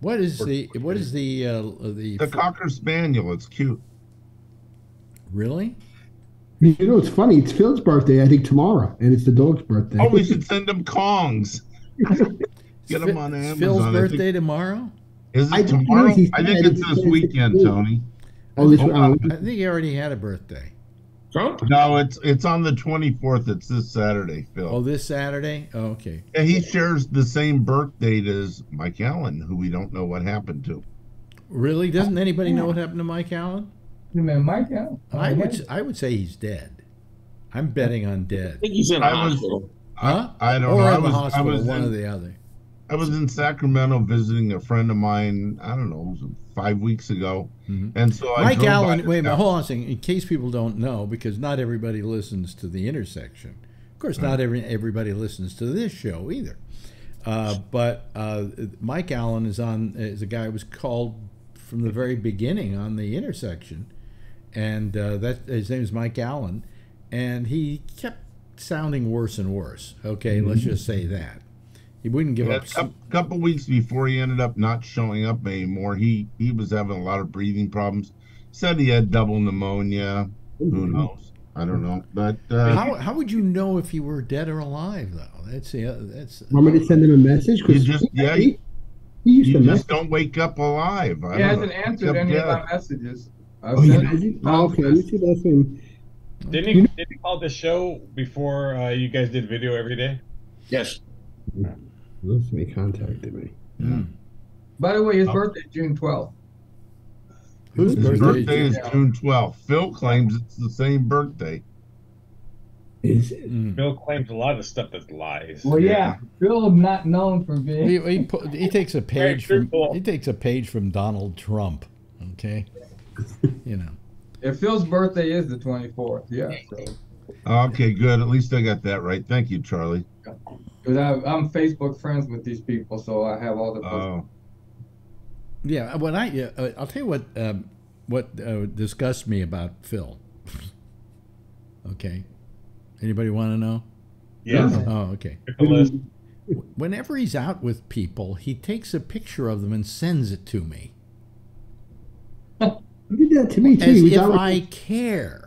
What is the what is the uh, the The cocker spaniel. It's cute. really? You know, it's funny. It's Phil's birthday, I think, tomorrow, and it's the dog's birthday. Oh, we (laughs) should send him Kongs. (laughs) Get them on Amazon. Phil's I think- birthday tomorrow. Is it I tomorrow? I think it's this It's weekend, this. Tony. oh, this, Oh, uh, I think he already had a birthday. Trump? No, it's it's on the twenty fourth. It's this Saturday, Phil. Oh, this Saturday. Oh, okay. And he shares the same birth date as Mike Allen, who we don't know what happened to. Really? Doesn't anybody know what happened to Mike Allen? You mean Mike Allen? I would I would say he's dead. I'm betting on dead. I think he's in the I was- hospital. Huh? I don't or know. I in the hospital, I was one in, or the other. I was in Sacramento visiting a friend of mine. I don't know, it was five weeks ago, Mhm. and so I Mike Allen. Wait a minute. Hold on a second. In case people don't know, because not everybody listens to the intersection. Of course, not every everybody listens to this show either. Uh, but uh, Mike Allen is on is a guy who was called from the very beginning on the intersection, and uh, that his name is Mike Allen, and he kept sounding worse and worse. Okay, let's just say that he wouldn't give Yeah, up. a cou- couple weeks before he ended up not showing up anymore, he he was having a lot of breathing problems. Said he had double pneumonia. Who knows? I don't know. But uh, How, how would you know if he were dead or alive, though? That's the uh, that's. want me to send him a message? you 'Cause just yeah, he, you, he used you to just message. don't wake up alive. I He hasn't know. answered Except any of my messages. I've Oh, he sent hasn't? Tom's Oh, okay, let me see the last. Didn't You he, know- did he call the show before uh, you guys did video every day? Yes. Listen, he contacted me. Hmm. By the way, his Oh. birthday is June 12th. Whose His birthday? birthday is June 12th. Phil claims it's the same birthday. Is it? Mm. Bill claims a lot of stuff that's lies. Well, yeah, Phil is not known for being. He, he, pu- he takes a page from he takes a page from Donald Trump. Okay, (laughs) you know. If Phil's birthday is the 24th, yeah. So, Okay, good. At least I got that right. Thank you, Charlie. Because I'm Facebook friends with these people, so I have all the. Oh, Yeah, what I yeah, uh, I'll tell you what um, what uh, disgusts me about Phil. (laughs) okay, anybody want to know? Yes. Oh, okay. Pick a list. Whenever he's out with people, he takes a picture of them and sends it to me, (laughs) He did that to me too. as if I care.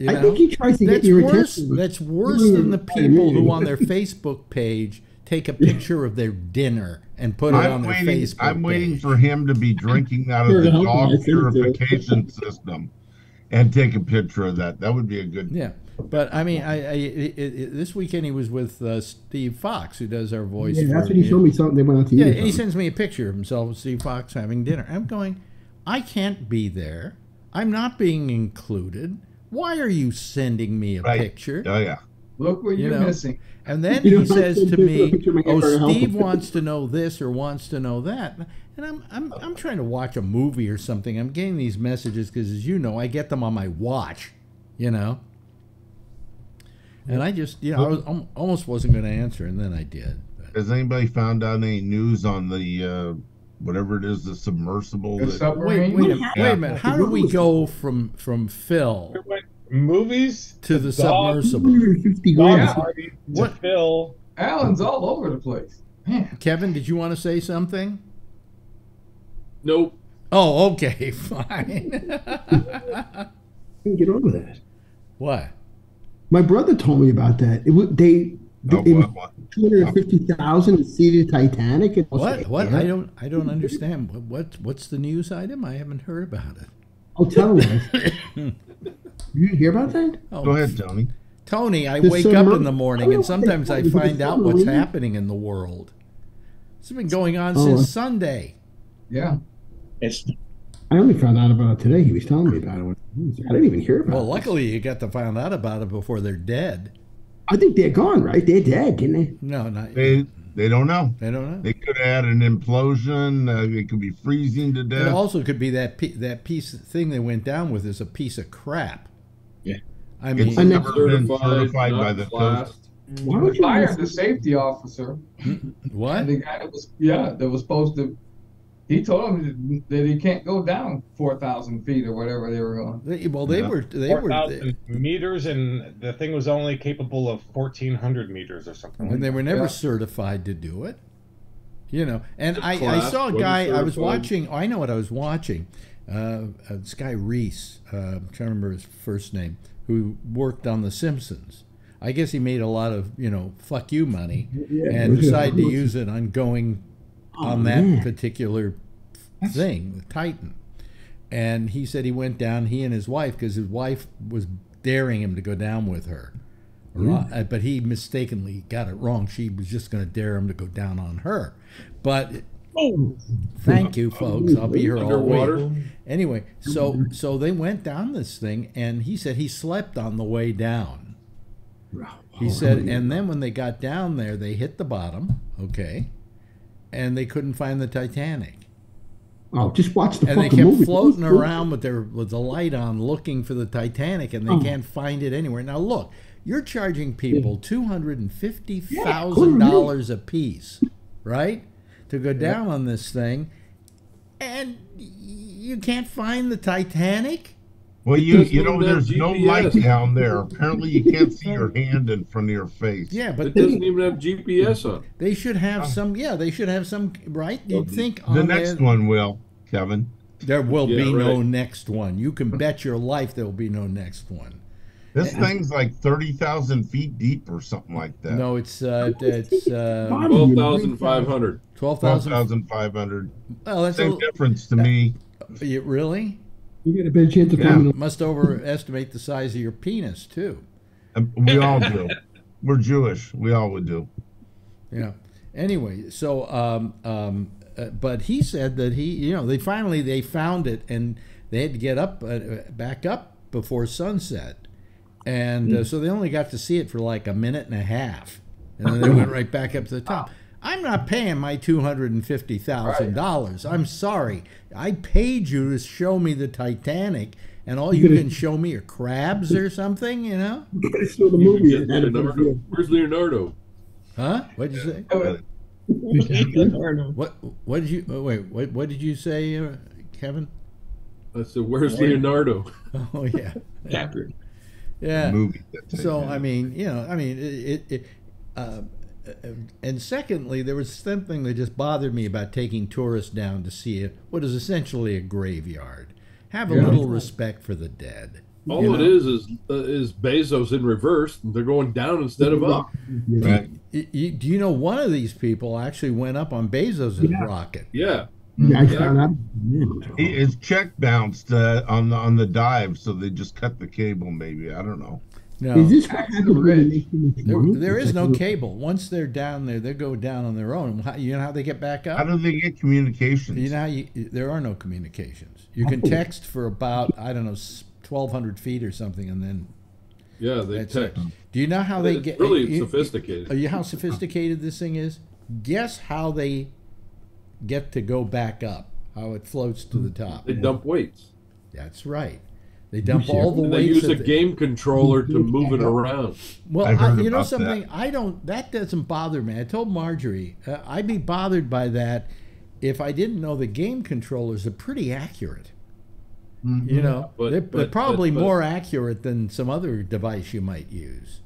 You I think he tries to That's get your worse. attention. That's worse than the people who on their (laughs) Facebook page take a picture of their dinner and put it on I'm their waiting. Facebook I'm waiting page. for him to be drinking out of the help me, I dog sent it to you. purification system, and take a picture of that. That would be a good. Yeah, but I mean, I, I it, it, this weekend he was with uh, Steve Fox, who does our voice. Yeah, that's for- what he showed me. Something they went out to Yeah, eat. or and he sends me a picture of himself with Steve Fox having dinner. I'm going, I can't be there. I'm not being included. Why are you sending me a Right. picture? Oh yeah. Look what You you're know, missing. And then (laughs) You he says to sent him a me, picture of my "Oh. Steve wants to know this or wants to know that," and I'm I'm I'm trying to watch a movie or something. I'm getting these messages because, as you know, I get them on my watch, you know. And I just, you know, I was al- almost wasn't going to answer, and then I did. But, Has anybody found out any news on the uh, whatever it is, the submersible? The that- submarine. wait, wait, a, Yeah. wait a minute. How do we go from from Phil movies to the dog- submersible? 250 dog grand. What? Phil. Alan's all over the place. Man, Kevin, did you want to say something? Nope. Oh, okay, (laughs) fine. Couldn't get over that. what? My brother told me about that. It would they. Oh, it was what, what? Two hundred fifty thousand to see the Titanic. And What? like, What? yeah. I don't. I don't understand. What? What? What's the news item? I haven't heard about it. I'll tell him. you didn't hear about that? Oh, Go ahead, Tony. Tony, I The wake up summer- in the morning and sometimes I find out what's happening in the world. It's been going on Oh, since I- Sunday. Yeah. It's I only found out about it today. He was telling me about it. I didn't even hear about Well, it. Well, luckily you got to find out about it before they're dead. I think they're gone, right? They're dead, didn't they? No, not They they don't know. they don't know. They could have had an implosion. Uh, it could be freezing to It death. also could be that pe- that piece thing they went down with is a piece of crap. Yeah. I mean, It's And never been Certified, certified by the coast. classed. Why would you Fired the safety officer. (laughs) what? And the guy that was, yeah, that was supposed to, he told him that he can't go down 4,000 feet or whatever they were going. They, well, they Yeah. were they Four were thousand meters, and the thing was only capable of fourteen hundred meters or something. and Like they were never Yeah. certified to do it. You know, and The I, I saw a wasn't guy. I was watching. I know what I was watching. Uh, uh, this guy Reiss. Uh, I'm trying to remember his first name. Who worked on The Simpsons. I guess he made a lot of you know fuck you money, and decided to use it on going Oh, on that man. particular thing, the Titan. And he said he went down, he and his wife, because his wife was daring him to go down with her. Right, uh, but he mistakenly got it wrong. She was just going to dare him to go down on her. But thank you, folks. I'll be here all Underwater? week. Anyway, so so they went down this thing, and he said he slept on the way down. He said, and then when they got down there, they hit the bottom, okay, and they couldn't find the Titanic. Oh, just watch the And they fucking kept movie. floating around with their with the light on, looking for the Titanic, and they Oh. can't find it anywhere. Now look, you're charging people two hundred and fifty thousand dollars a piece, right, to go down on this thing, and you can't find the Titanic. Well, you you know, even have there's no light down there. Apparently, you can't see your hand in front of your face. Yeah, but It they, doesn't even have GPS on. they should have some. Yeah, they should have some. Right? You'd think The on next there, one will, Kevin. there will Yeah, be no next one. You can bet your life there will be no next one. This thing's like thirty thousand feet deep or something like that. No, it's uh, it's uh, Twelve thousand five hundred. twelve twelve thousand. thousand five hundred. Well, that's Same a, difference to me. you really You get a better chance of Yeah. finding must overestimate the size of your penis too. We all do. We're Jewish. We all would do. Yeah. Anyway, so um, um, uh, but he said that he, you know, they finally they found it and they had to get up, uh, back up before sunset, and uh, so they only got to see it for like a minute and a half, and then they went (laughs) right back up to the top. I'm not paying my two hundred and fifty thousand dollars. I'm sorry. I paid you to show me the Titanic, and all you can show me are crabs or something. You know? it. It's still the movie. can Leonardo. Where's Leonardo? Huh? What'd you say? Uh, What? What did you? oh, Wait. What? What did you say, uh, Kevin? I said, "Where's Leonardo?" (laughs) Oh yeah, accurate. yeah. movie. So I mean, you know, I mean, it. it, it uh, and secondly, there was something that just bothered me about taking tourists down to see it, what is essentially a graveyard. Have a Yeah. little respect for the dead. All You know? is is uh, is Bezos in reverse. They're going down instead of up. Right. Y- y- do you know one of these people actually went up on Bezos' Yeah. rocket? Yeah, Yeah, I found out. Yeah. He- His check bounced uh, on the on the dive, so they just cut the cable. Maybe I don't know. No. Is this what happened when they make them There, money? there It's is like no cable. Once they're down there, they go down on their own. How, you know how they get back up? How do they get communications? You know how you, there are no communications. You can Oh. text for about I don't know twelve hundred feet or something, and then yeah. They that's it. text. Do you know how they It's get? really you- sophisticated. Are you how sophisticated this thing is? Guess how they get to go back up? How it floats to the hmm. top? They dump weights. That's right. They dump share? all the And they use a game controller to move it around. Well, I I you know something. that. I don't. That doesn't bother me. I told Marjorie uh, I'd be bothered by that if I didn't know the game controllers are pretty accurate. You know, But- they're, but- they're probably but- but- more accurate than some other device you might use.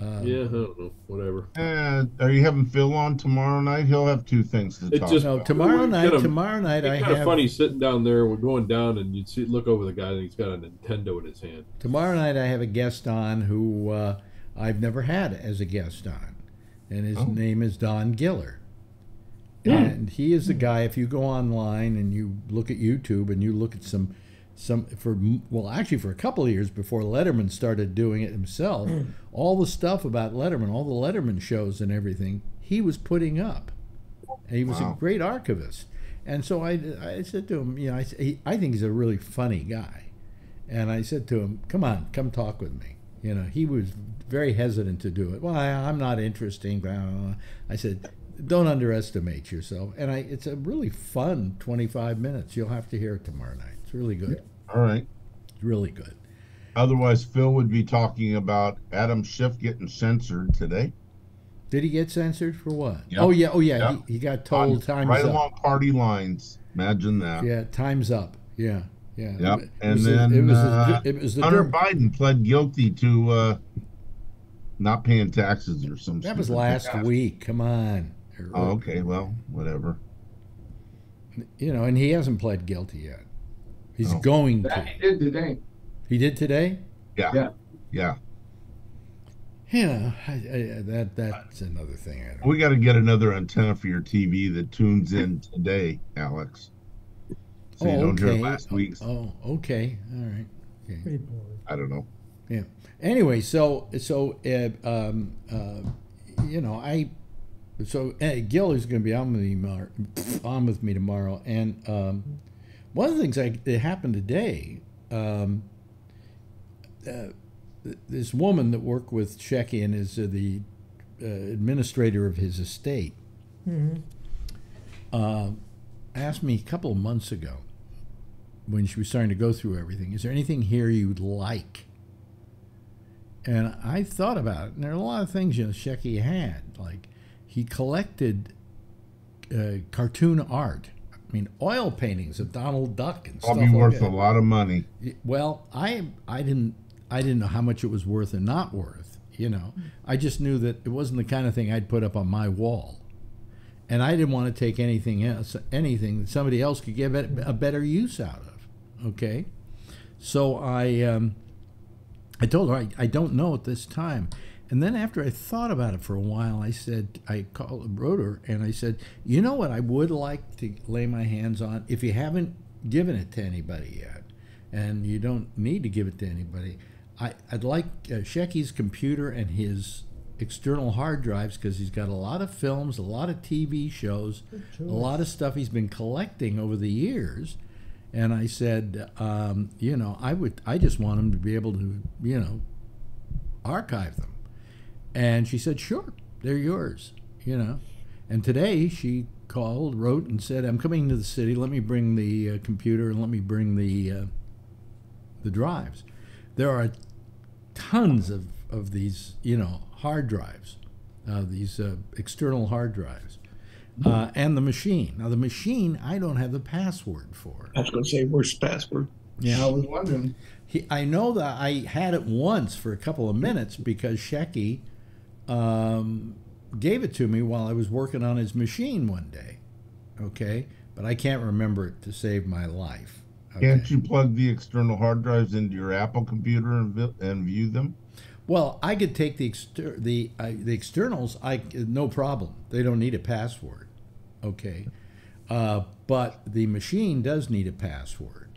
Uh, Yeah, I don't know. Whatever. Uh, are you having Phil on tomorrow night? He'll have two things to It talk just- No, about. tomorrow We've night. a- tomorrow night, I It's kind of funny sitting down there. We're going down, and you'd see look over the guy, and he's got a Nintendo in his hand. Tomorrow night, I have a guest on who uh, I've never had as a guest on, and his Oh. name is Don Giller. And he is the guy. If you go online and you look at YouTube and you look at some some for well actually for a couple of years before Letterman started doing it himself. Mm. all the stuff about Letterman, all the Letterman shows and everything, he was putting up. And he was Wow. a great archivist. And so I, I said to him, you know, I, he, I think he's a really funny guy. And I said to him, come on, come talk with me. You know, he was very hesitant to do it. Well, I, I'm not interesting. blah, blah, blah. I said, don't underestimate yourself. And I, it's a really fun 25 minutes. You'll have to hear it tomorrow night. It's really good. All right. It's really good. Otherwise, Phil would be talking about Adam Schiff getting censored today. Did he get censored for what? Yep. Oh yeah, oh yeah. Yep. He, he got told On- time's right up. along party lines. Imagine that. Yeah, time's up. Yeah, yeah. Yep. And then it was uh, the, it was the Hunter Durham- Biden pled guilty to uh, not paying taxes or something. That was last week. Come on. Oh, okay. Well, whatever. You know, and he hasn't pled guilty yet. He's Oh. going That to. he did today. He did today. Yeah. Yeah. Yeah. Yeah, I, I, that that's another thing. I don't. We got to get another antenna for your TV that tunes in today, Alex. So you oh, don't okay. hear last week's. Oh, okay. All right. Okay. Pretty boring. I don't know. Yeah. Anyway, so so uh, um, uh, you know, I so uh, Gil is going to be on with me tomorrow, on with me tomorrow, and um, one of the things I, that happened today. Um, uh, this woman that worked with Shecky and is uh, the uh, administrator of his estate Mhm. uh, asked me a couple of months ago when she was starting to go through everything, is there anything here you'd like? And I thought about it, and there are a lot of things you know Shecky had. Like he collected uh, cartoon art. I mean, oil paintings of Donald Duck and Probably stuff like worth that. a lot of money. Well, I I didn't I didn't know how much it was worth and not worth. You know, I just knew that it wasn't the kind of thing I'd put up on my wall, and I didn't want to take anything else, anything that somebody else could give it a better use out of. Okay, so I um, I told her I, I don't know at this time. And then after I thought about it for a while, I said, I called, wrote her and I said, you know what I would like to lay my hands on if you haven't given it to anybody yet, and you don't need to give it to anybody. I, I'd like uh, Shecky's computer and his external hard drives because he's got a lot of films, a lot of TV shows, a lot of stuff he's been collecting over the years. And I said, um, you know, I would, I just want him to be able to, you know, archive them. And she said, sure, they're yours, you know. And today she called, wrote, and said, I'm coming to the city. Let me bring the uh, computer and let me bring the uh, the drives. There are tons of, of these, you know, hard drives, uh, these uh, external hard drives, uh, and the machine. Now, the machine, I don't have the password for. I was going to say, where's the password? Yeah. I was wondering. He, I know that I had it once for a couple of minutes because Shecky um, gave it to me while I was working on his machine one day. Okay, but I can't remember it to save my life. Can't you plug the external hard drives into your Apple computer and, vi- and view them? Well, I could take the exter- the uh, the externals. I no problem. They don't need a password. Okay, uh, but the machine does need a password.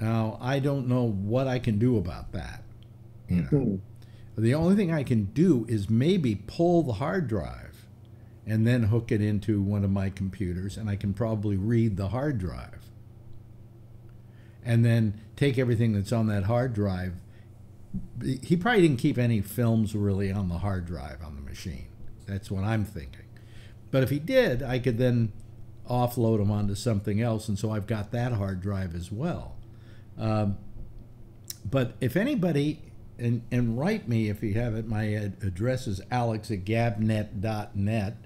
Now I don't know what I can do about that. You know, the only thing I can do is maybe pull the hard drive, and then hook it into one of my computers, and I can probably read the hard drive. And then take everything that's on that hard drive he probably didn't keep any films really on the hard drive on the machine. That's what I'm thinking. But if he did, I could then offload them onto something else, and so I've got that hard drive as well. Um, but if anybody, and, and write me if you have it, my ad- address is alex at gabnet.net.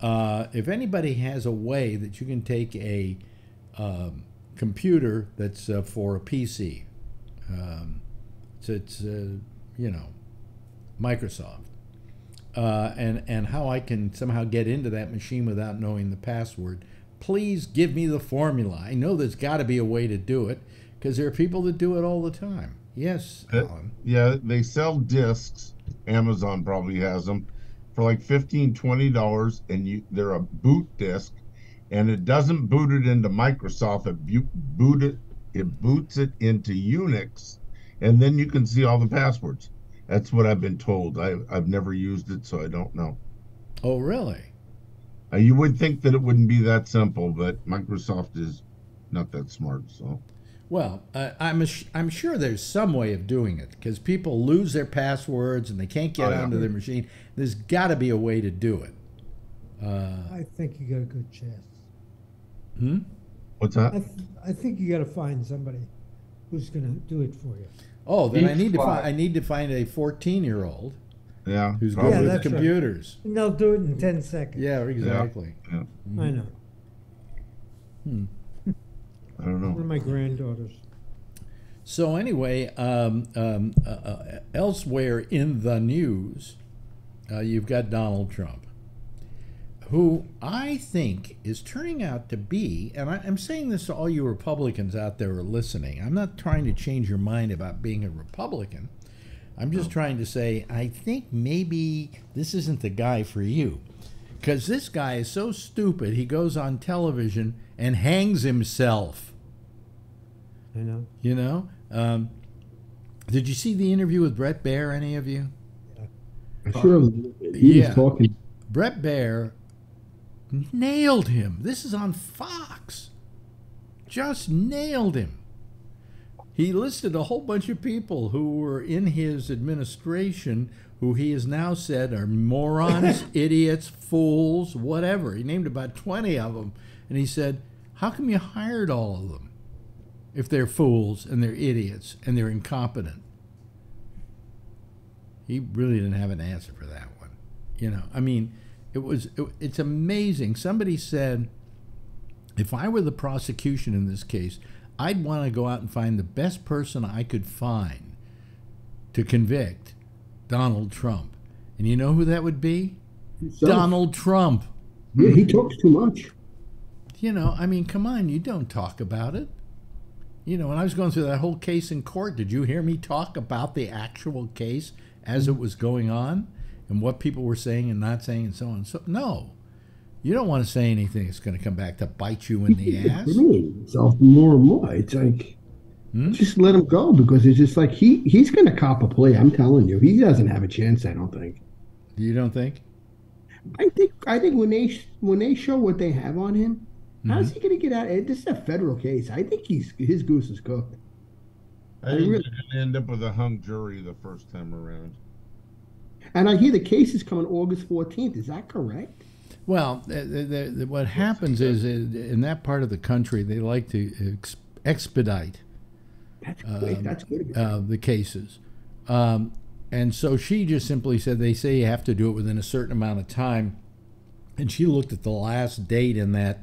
Uh, if anybody has a way that you can take a um, computer that's uh, for a PC, um, it's uh, you know Microsoft, uh, and and how I can somehow get into that machine without knowing the password. Please give me the formula. I know there's got to be a way to do it because there are people that do it all the time. Yes, Uh, yeah, they sell discs. Amazon probably has them for like 15 20 dollars, and you they're a boot disc, and it doesn't boot it into Microsoft. It bu- boot it it boots it into Unix, and then you can see all the passwords. That's what I've been told. I, I've never used it, so I don't know. Oh, really? Uh, you would think that it wouldn't be that simple, but Microsoft is not that smart. So, Well, uh, I'm ass- I'm sure there's some way of doing it because people lose their passwords and they can't get Oh, yeah. onto their machine. There's got to be a way to do it. Uh, I think you got a good chance. hmm? what's I, that? th- I think you got to find somebody who's going to do it for you. Oh, then I Each need to find I need to find a 14 year old Yeah, who's probably. good with that's right. computers. And they'll do it in 10 seconds. Yeah, exactly. Yeah. I know. I don't One of know. my granddaughters. So anyway, um, um, uh, uh, elsewhere in the news, uh, you've got Donald Trump, who I think is turning out to be, and I, I'm saying this to all you Republicans out there who are listening. I'm not trying to change your mind about being a Republican. I'm just trying to say I think maybe this isn't the guy for you, because this guy is so stupid. He goes on television and hangs himself. I know. You know, um, did you see the interview with Bret Baier? Any of you? I'm sure he Yeah. was talking. Bret Baier nailed him. This is on Fox. Just nailed him. He listed a whole bunch of people who were in his administration who he has now said are morons, (laughs) idiots, fools, whatever. He named about 20 of them. And he said, How come you hired all of them if they're fools and they're idiots and they're incompetent? He really didn't have an answer for that one. You know, I mean, it was it, it's amazing. Somebody said, if I were the prosecution in this case, I'd want to go out and find the best person I could find to convict Donald Trump. And you know who that would be? himself. Donald Trump. Yeah, he talks too much. You know, I mean, come on, you don't talk about it. You know, when I was going through that whole case in court, did you hear me talk about the actual case as it was going on and what people were saying and not saying and so on? So no. You don't want to say anything that's going to come back to bite you in the ass. Himself more and more. It's like Hmm? just let him go because it's just like he he's going to cop a plea. I'm telling you, he doesn't have a chance. I don't think. You don't think? I think I think when they when they show what they have on him, how's Mm-hmm. he going to get out? eh, This is a federal case. I think he's his goose is cooked. I think you're gonna end up with a hung jury the first time around. And I hear the case is coming August 14th. Is that correct? Well, the, the, the, what happens is uh, in that part of the country, they like to ex- expedite That's great. That's good. uh, the cases. Um, and so she just simply said they say you have to do it within a certain amount of time. And she looked at the last date in that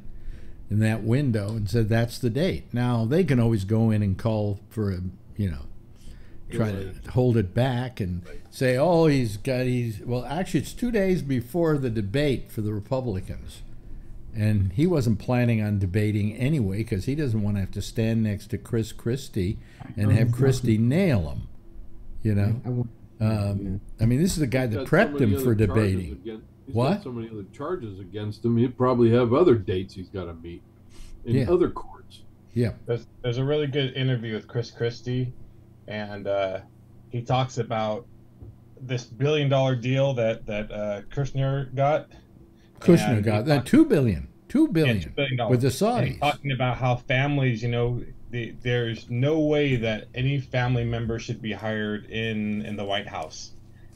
in that window and said that's the date. Now they can always go in and call for a you know try to hold it back and say oh he's got he's well actually it's two days before the debate for the Republicans. And he wasn't planning on debating anyway because he doesn't want to have to stand next to Chris Christie and have Christie nail him. You know, I want, um, I mean, this is the guy that He's so prepped him for debating. against- he's What? Got so many other charges against him. He'd probably have other dates he's got to meet in Yeah. other courts. Yeah, There's there's a really good interview with Chris Christie, and uh, he talks about this billion dollar deal that that uh, Kushner got. Kushner And got that two billion, two yeah, billion, $2 billion with the Saudis. talking about how families, you know, the, there's no way that any family member should be hired in in the White House,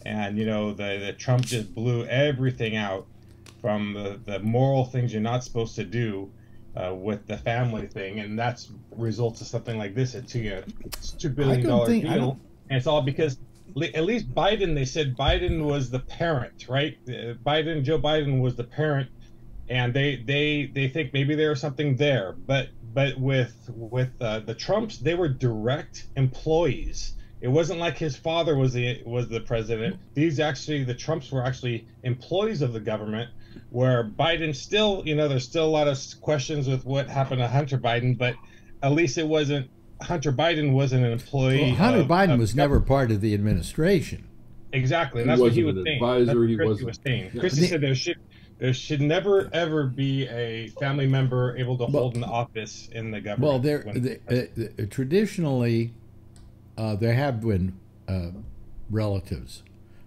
and you know the the Trump just blew everything out from the, the moral things you're not supposed to do uh, with the family thing, and that's results of something like this. It's, you know, it's two billion dollar deal, and it's all because at least Biden. They said Biden was the parent, right? Uh, Biden, Joe Biden was the parent, and they they they think maybe there was something there, but but with with uh, the Trumps, they were direct employees. It wasn't like his father was the was the president. These actually, the Trumps were actually employees of the government. Where Biden still, you know, there's still a lot of questions with what happened to Hunter Biden, but at least it wasn't Hunter Biden wasn't an employee. Well, Hunter of- Biden of was never part of the administration. Exactly, and He that's what he wasn't was an saying. advisor, he Christie wasn't- saying. Yeah. Christie said there should There should never ever be a family member able to hold an office in the government. Well, there when- the, uh, uh, traditionally uh, there have been uh, relatives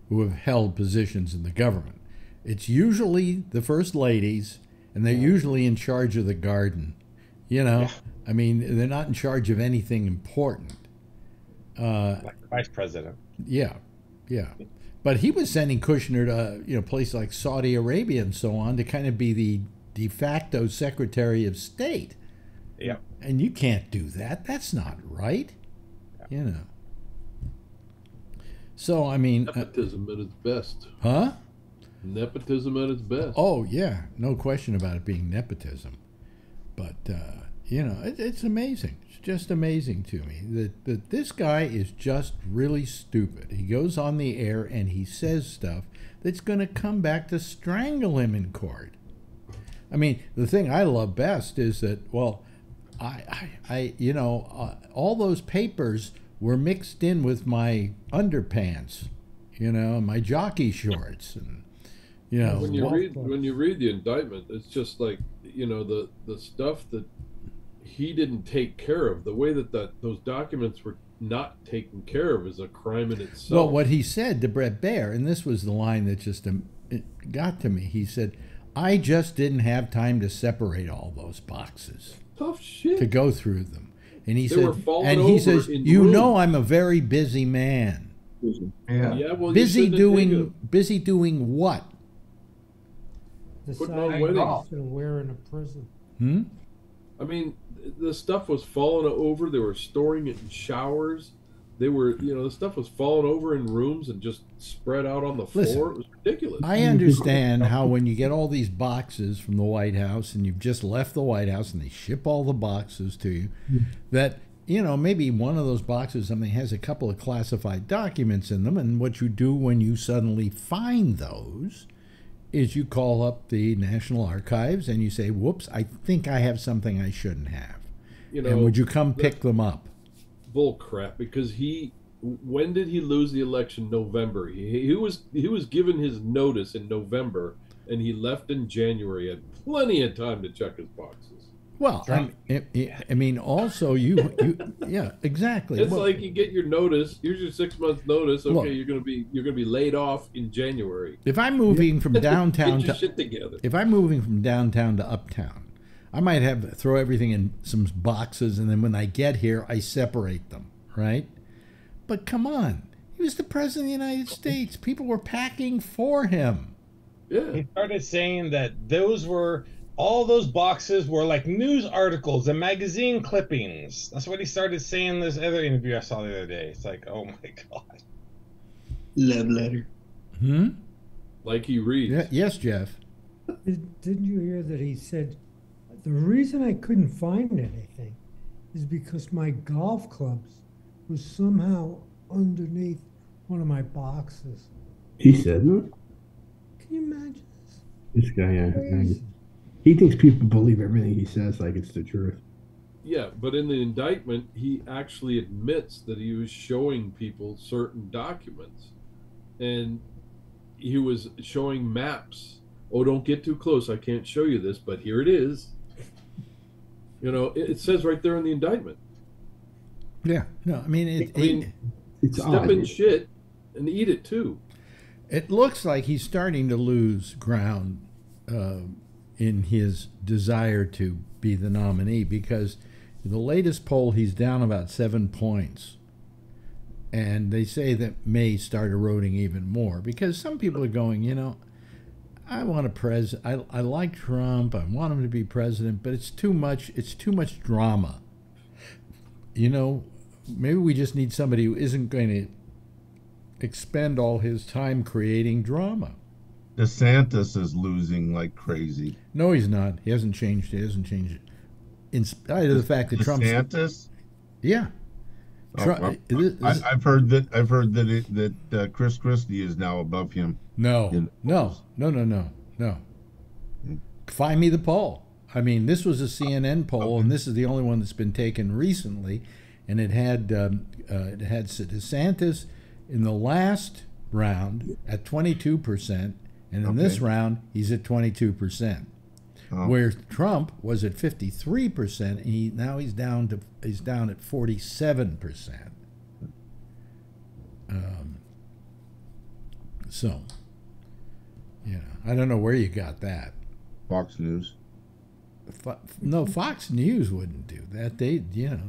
who have held positions in the government. It's usually the first ladies, and they're usually in charge of the garden. You know, I mean, they're not in charge of anything important. Uh, like the vice president. yeah, yeah. But he was sending Kushner to you know places like Saudi Arabia and so on to kind of be the de facto Secretary of State. Yeah. And you can't do that. That's not right. You know. So I mean, uh, Nepotism at its best. huh? Nepotism at its best. Oh yeah, no question about it being nepotism. But uh, you know, it, it's amazing. It's just amazing to me that, that this guy is just really stupid. He goes on the air and he says stuff that's going to come back to strangle him in court. I mean, the thing I love best is that well, I I, I you know uh, all those papers were mixed in with my underpants, you know, my jockey shorts and you know when you read when you read the indictment, it's just like you know the the stuff that he didn't take care of. The way that that those documents were not taken care of is a crime in itself. Well, what he said to Bret Baier, and this was the line that just um, it got to me. He said, "I just didn't have time to separate all those boxes tough shit. to go through them." And he They said, and he says, "You rooms." know, I'm a very busy man. Yeah. yeah, well, busy doing, taken busy doing what? The Putting size on of weddings. golf to wear in a prison. Hmm? I mean, th- the stuff was falling over. They were storing it in showers. They were, you know, the stuff was falling over in rooms and just spread out on the floor. Listen, it was ridiculous. I understand how when you get all these boxes from the White House and you've just left the White House and they ship all the boxes to you, that you know maybe one of those boxes something has a couple of classified documents in them, and what you do when you suddenly find those is you call up the National Archives and you say, "Whoops, I think I have something I shouldn't have," you know, and would you come pick them up? bull crap because he when did he lose the election? November. He, he was he was given his notice in november and he left in january. He had plenty of time to check his boxes Well, I, I, I mean, also you, you, yeah, exactly. it's Well, like you get your notice here's your six months notice okay Look. you're gonna be you're gonna be laid off in january if I'm moving from downtown (laughs) get your to shit together if I'm moving from downtown to uptown, I might have throw everything in some boxes, and then when I get here, I separate them, right? But come on, he was the president of the United States. People were packing for him. yeah He started saying that those were all those boxes were like news articles and magazine clippings. That's what he started saying in this other interview I saw the other day. It's like, oh my (laughs) god. Love letter. Hmm. like he reads Yeah, yes, Jeff. Did, didn't you hear that he said, the reason I couldn't find anything is because my golf clubs was somehow underneath one of my boxes. He said that. Can you imagine this? This guy, yeah, Crazy. He thinks people believe everything he says like it's the truth. Yeah, but in the indictment, he actually admits that he was showing people certain documents. And he was showing maps. Oh, don't get too close. I can't show you this, but here it is. You know, it, it says right there in the indictment. Yeah. No, I mean it. I mean, it, It's Step odd. in shit and eat it too. it looks like he's starting to lose ground uh, in his desire to be the nominee because the latest poll he's down about seven points. And they say that may start eroding even more because some people are going, you know, I want a pres. I, I like Trump. I want him to be president, but it's too much. It's too much drama. You know, maybe we just need somebody who isn't going to expend all his time creating drama. DeSantis is losing like crazy. No, he's not. He hasn't changed. He hasn't changed. In spite of the fact that Trump's DeSantis. yeah, Oh, Trump- well, this- this- I, I've heard that. I've heard that it, that uh, Chris Christie is now above him. no, in- no, no, no, no, no. Find me the poll. I mean, this was a CNN poll, and this is the only one that's been taken recently, and it had um, uh, it had DeSantis in the last round at twenty two percent, And in this round, he's at 22%. Oh. Where Trump was at 53%, and he now he's down to he's down at 47%. Um, so, you know, I don't know where you got that. Fox News. Fo- no, Fox News wouldn't do that. They, you know,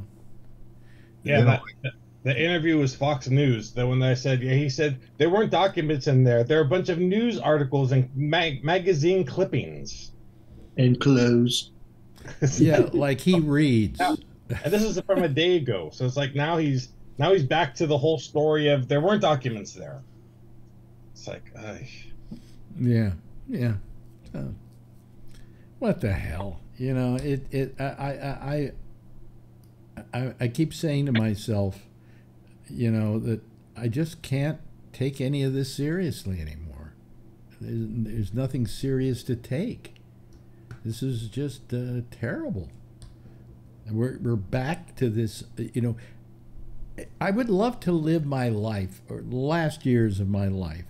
Yeah, They that, don't- the interview was Fox News. The one that I said, yeah, he said there weren't documents in there. There are a bunch of news articles and mag- magazine clippings. And clothes. (laughs) yeah, like he reads. and this is from a day ago, so it's like now he's now he's back to the whole story of there weren't documents there. It's like, ay. Yeah, yeah. So, what the hell? You know, it. It. I. I. I. I, I keep saying to myself, you know, that I just can't take any of this seriously anymore. There's, there's nothing serious to take. This is just uh, terrible. And we're we're back to this. You know, I would love to live my life or last years of my life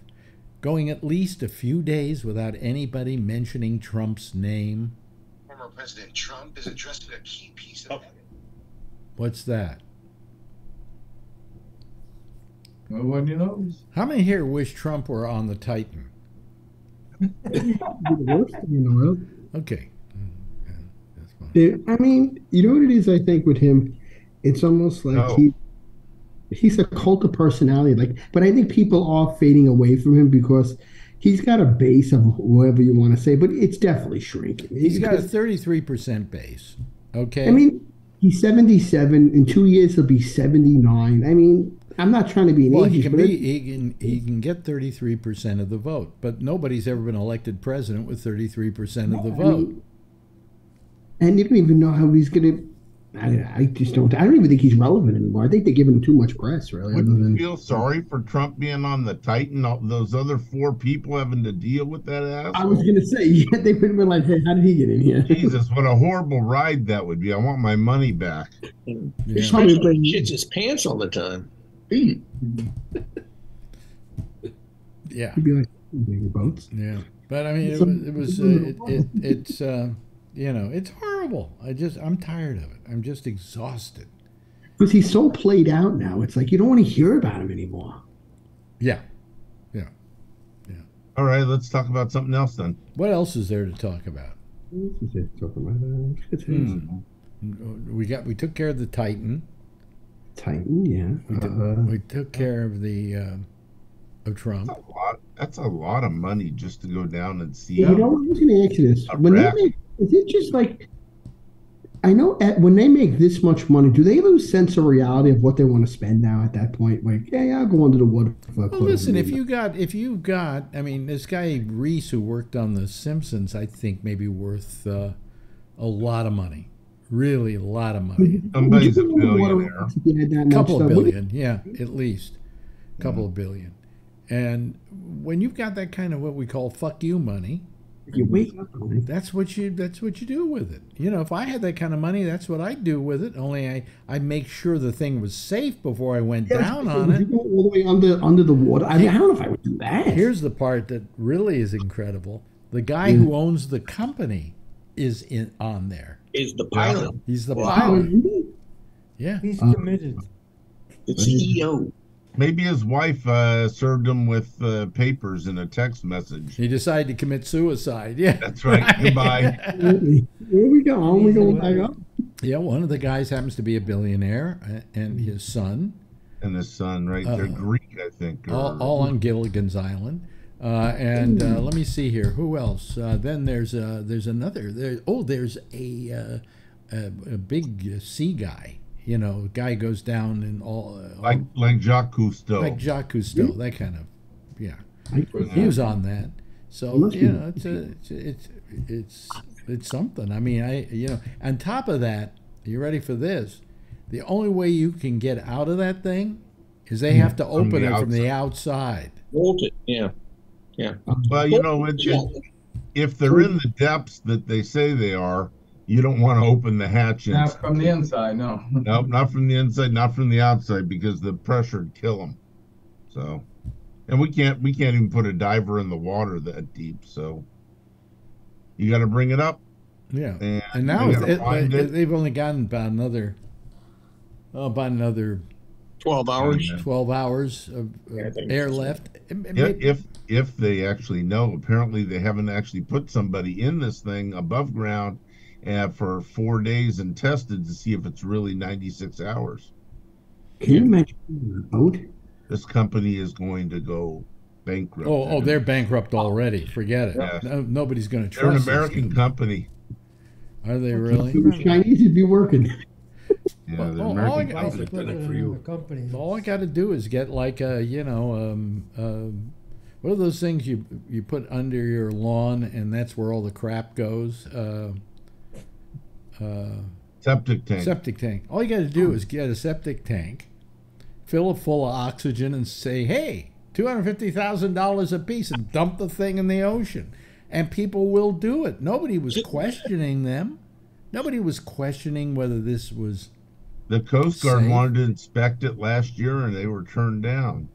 going at least a few days without anybody mentioning Trump's name. Former President Trump is addressing a key piece of evidence. What's that? Nobody knows. How many here wish Trump were on the Titan? (laughs) the worst thing in the world. Okay. Dude, I mean, you know what it is? I think with him, it's almost like No. he he's a cult of personality. Like, but I think people are fading away from him because he's got a base of whoever you want to say, but it's definitely shrinking. He's got a 33% base. Okay. I mean, he's seventy seven. In two years, he'll be seventy nine. I mean, I'm not trying to be an well, he ageist, can but be he can he can get 33% of the vote, but nobody's ever been elected president with 33% of the I vote. mean, and you don't even know how he's gonna. I, I just don't. I don't even think he's relevant anymore. I think they give him too much press, really. Other Wouldn't you than feel sorry for Trump being on the Titan? All those other four people having to deal with that ass. I was gonna say, (laughs) yeah, they would have been like, "Hey, how did he get in here?" Jesus, what a horrible ride that would be. I want my money back. Especially when he shits his pants all the time. Eat. Yeah. He'd be like, "Bigger boats." Yeah, but I mean, it It's a- was, it was uh, it, it, it's uh, you know, it's horrible. I just I'm tired of it. I'm just exhausted. Because he's so played out now. It's like you don't want to hear about him anymore. Yeah, yeah. Yeah. All right, let's talk about something else then. What else is there to talk about? This is it. Talking about Hmm. We got we took care of the Titan. Titan, yeah. We, took- Uh, we took care of the uh, of Trump. That's a lot. That's a lot of money just to go down and see. Yeah, you know, what? I was going to ask you this. When they make, is it just like, I know at, when they make this much money, do they lose sense of reality of what they want to spend now at that point? Like, yeah, yeah I'll go under the water for Well, listen, if you got if you got, I mean, this guy Reiss who worked on The Simpsons, I think maybe worth uh, a lot of money, really a lot of money. Somebody's a Would you go under the water billionaire. if you had that much couple of stuff? Would you- billion, yeah, at least a couple of billion. And when you've got that kind of what we call "fuck you" money, You wake up that's what you that's what you do with it. You know, if I had that kind of money, that's what I'd do with it. Only I I make sure the thing was safe before I went Yeah, down on it. You go all the way under under the water. I mean, I don't know if I would do that. Here's the part that really is incredible: the guy mm. who owns the company is in on there. Is the pilot. He's the Wow. pilot. Yeah. He's Uh, committed. The CEO. Maybe his wife uh, served him with uh, papers in a text message. He decided to commit suicide. Yeah. That's right. (laughs) Goodbye. Where we going? Are we going back up? Yeah, one of the guys happens to be a billionaire, uh, and his son, And his son, right? They're Uh, Greek, I think. or- all, all on Gilligan's Island. Uh, and uh, let me see here. Who else? Uh, then there's uh, there's another. There. Oh, there's a uh, a, a big uh, sea guy. You know, guy goes down and all uh, like like Jacques Cousteau. like Jacques Cousteau, that kind of. Yeah, he was on that. So you know, it's a, it's it's it's it's something. I mean, I you know, on top of that, you ready for this? The only way you can get out of that thing is they have to open the it from the outside. Bolt it. Yeah. Yeah. Well, you know, it, it, if they're in the depths that they say they are, you don't want to open the hatch. Not from the inside, no. (laughs) Nope, not from the inside, not from the outside, because the pressure would kill them. So, and we can't we can't even put a diver in the water that deep. So you got to bring it up. Yeah, And and now it, it- it. they've only gotten about another, oh, about another 12 hours. twelve hours of, Yeah, I of think air so. left. It- it Yeah, may- if if they actually know, apparently they haven't actually put somebody in this thing above ground and for four days and tested to see if it's really 96 hours. Can you imagine a boat? This company is going to go bankrupt. oh, oh, they're bankrupt already. Forget it. Yeah. No, nobody's going to trust. They're an American company. Are they really? Chinese would be working. Yeah, Well, the all- all American I- If I it for you. in. All I got to do is get like a, you know, um, uh, what are those things you you put under your lawn and that's where all the crap goes? Uh, uh, Septic tank. septic tank. All you got to do is get a septic tank, fill it full of oxygen, and say, "Hey, two hundred fifty thousand dollars a piece," and dump the thing in the ocean, and people will do it. Nobody was questioning them. Nobody was questioning whether this was. the Coast Guard Safe. wanted to inspect it last year and they were turned down.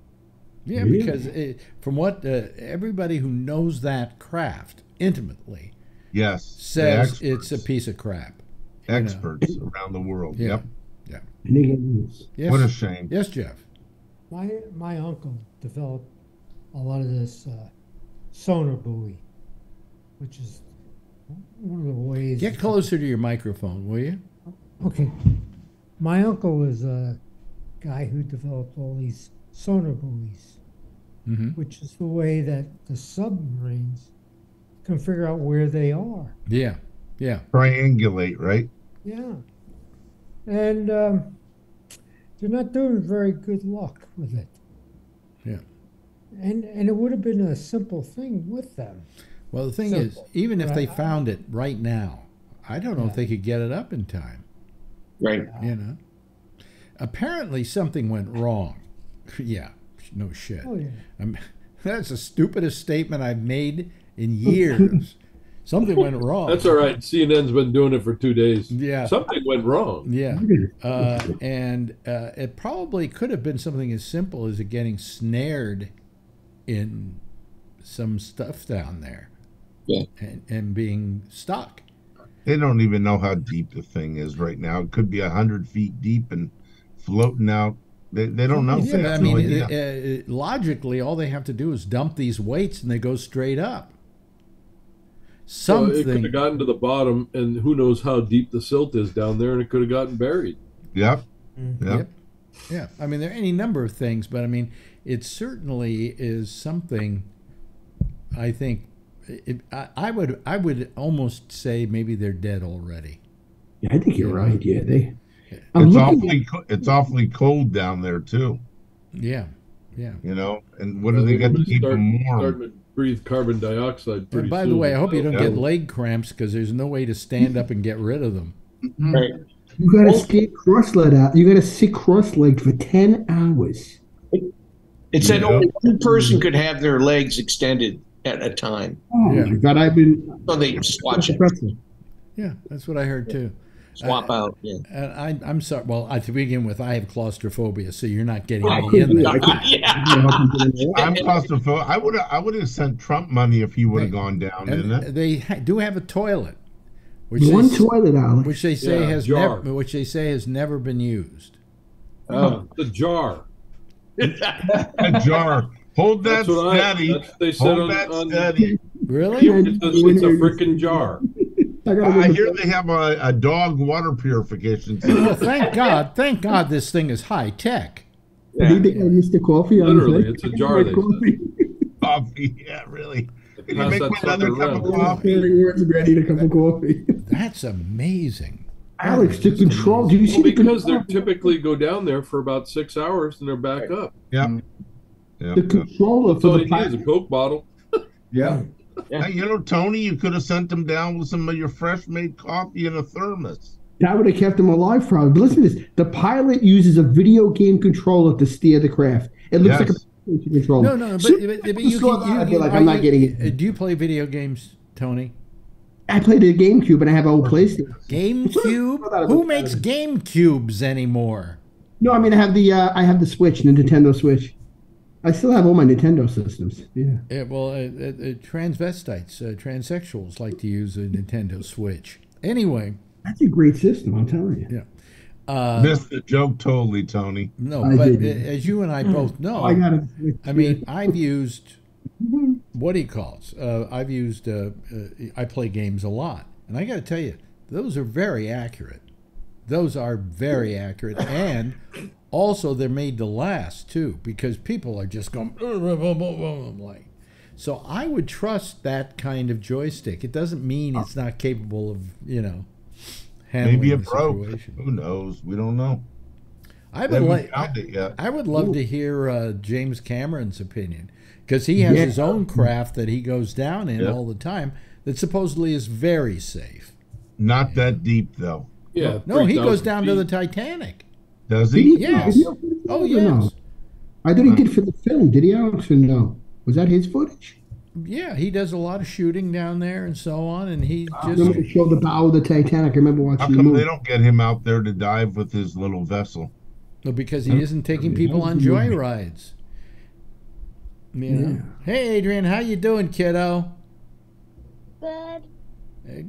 Yeah, Really? because it, from what uh, everybody who knows that craft intimately Yes. says, it's a piece of crap. you know. experts around the world. Yeah. Yep. And they get. Yes. What a shame. Yes, Jeff. My my uncle developed a lot of this uh, sonar buoy, which is one of the ways. Get closer to your microphone, will you? Okay, my uncle is a guy who developed all these sonar buoys, Mm-hmm. which is the way that the submarines can figure out where they are. Yeah. Yeah. Triangulate, right? Yeah, and um, they're not doing very good luck with it. Yeah. And and it would have been a simple thing with them. Well, the thing is, even if they right? found it right now, I don't know if they could get it up in time. Right. You know. Apparently, something went wrong. (laughs) yeah. No shit. Oh yeah. I'm, (laughs) that's the stupidest statement I've made in years. (laughs) Something went wrong. That's all right. CNN's been doing it for two days. Yeah. Something went wrong. Yeah. Uh, and uh, it probably could have been something as simple as it getting snared in some stuff down there. Yeah. And, and being stuck. They don't even know how deep the thing is right now. It could be a hundred feet deep and floating out. They, they don't know. Yeah, I mean, idea. uh, uh, logically, all they have to do is dump these weights and they go straight up. So it could have gotten to the bottom, and who knows how deep the silt is down there, and it could have gotten buried. Yep. Mm-hmm. Yep. Yep. Yeah. I mean, there are any number of things, but I mean, it certainly is something. I think it, I, I would I would almost say maybe they're dead already. Yeah, I think you're right. Yeah, they. I'm It's looking awfully co- it's awfully cold down there too. Yeah. Yeah. You know, and what do they got to keep start, them warm? Starting to breathe carbon dioxide pretty And by soon. the way, I hope you don't Yeah. get leg cramps because there's no way to stand up and get rid of them. Mm-hmm. Right. You got to skate cross-legged out. You got to sit cross-legged for ten hours. It said Yeah. only one person could have their legs extended at a time. Oh Yeah. my god, I've been. So they swatch it, Yeah, that's what I heard too. swap out. Yeah. And I, I'm sorry. Well, I, to begin with, I have claustrophobia, so you're not getting me in there. yeah. I'm claustrophobic. I would have I would have sent Trump money if he would have gone down in And it. they ha- do have a toilet, which One they, toilet, Alex. which they say Yeah, has jar. never, which they say has never been used. Oh, the jar. (laughs) A jar. Hold that That's what I. steady. That's what they said Hold on. that on steady. Really? it's, a, it's a freaking jar. I, gotta I hear they have a, a dog water purification oh, Well, thank God. Thank God this thing is high tech. I think they got Mr. Coffee on Literally, it's a jar, they Coffee. (laughs) Coffee. Yeah, really. Can you Pass make that me another sucker cup around. of coffee? Ready to cup of coffee. (laughs) That's amazing. Alex, the control. Do you see Well, the because they typically go down there for about six hours and they're back up. Mm. Yep. The controller That's for the need is a. Coke bottle. Yeah. Hey, you know, Tony, you could have sent them down with some of your fresh made coffee in a thermos. That would have kept him alive, probably. But listen to this: the pilot uses a video game controller to steer the craft. It looks like a PlayStation controller. No, no, but, So- but, but you can. that, You, I'd be like, I'm not you- getting it. Do you play video games, Tony? I played the GameCube and I have an old PlayStation. GameCube? Who makes GameCubes anymore? No, I mean I have the uh, I have the Switch, the Nintendo Switch. I still have all my Nintendo systems. Yeah. Yeah, well, uh, uh, transvestites, uh, transsexuals like to use a Nintendo Switch. Anyway, That's a great system, I'm telling you. yeah. Uh, Missed the joke totally, Tony. no, I but didn't. as you and I both (clears throat) know, I got it. I mean, I've used what do you call it? Uh, I've used. Uh, uh, I play games a lot, and I got to tell you, those are very accurate. Those are very accurate, and also they're made to last too, because people are just going like. So I would trust that kind of joystick. It doesn't mean it's not capable of, you know, handling Maybe the it broke. situation. Who knows? We don't know. I would Haven't like. found it yet. I would love to hear uh, James Cameron's opinion because he has Yeah. his own craft that he goes down in Yeah. all the time that supposedly is very safe. Not that deep though. Yeah. No, he goes 3,000 down to the. Titanic. Does Did he? he Yes. video for the Oh film or no? yes, I thought he did for the film. Did he, Alex, or no? Was that his footage? yeah. He does a lot of shooting down there and so on, and he ah. I remember just the show The Bow of the Titanic. I remember How watching the come movie. they don't get him out there to dive with his little vessel? no, because he isn't taking people on joyrides. You know? Hey, Adrian, how you doing, kiddo? Good.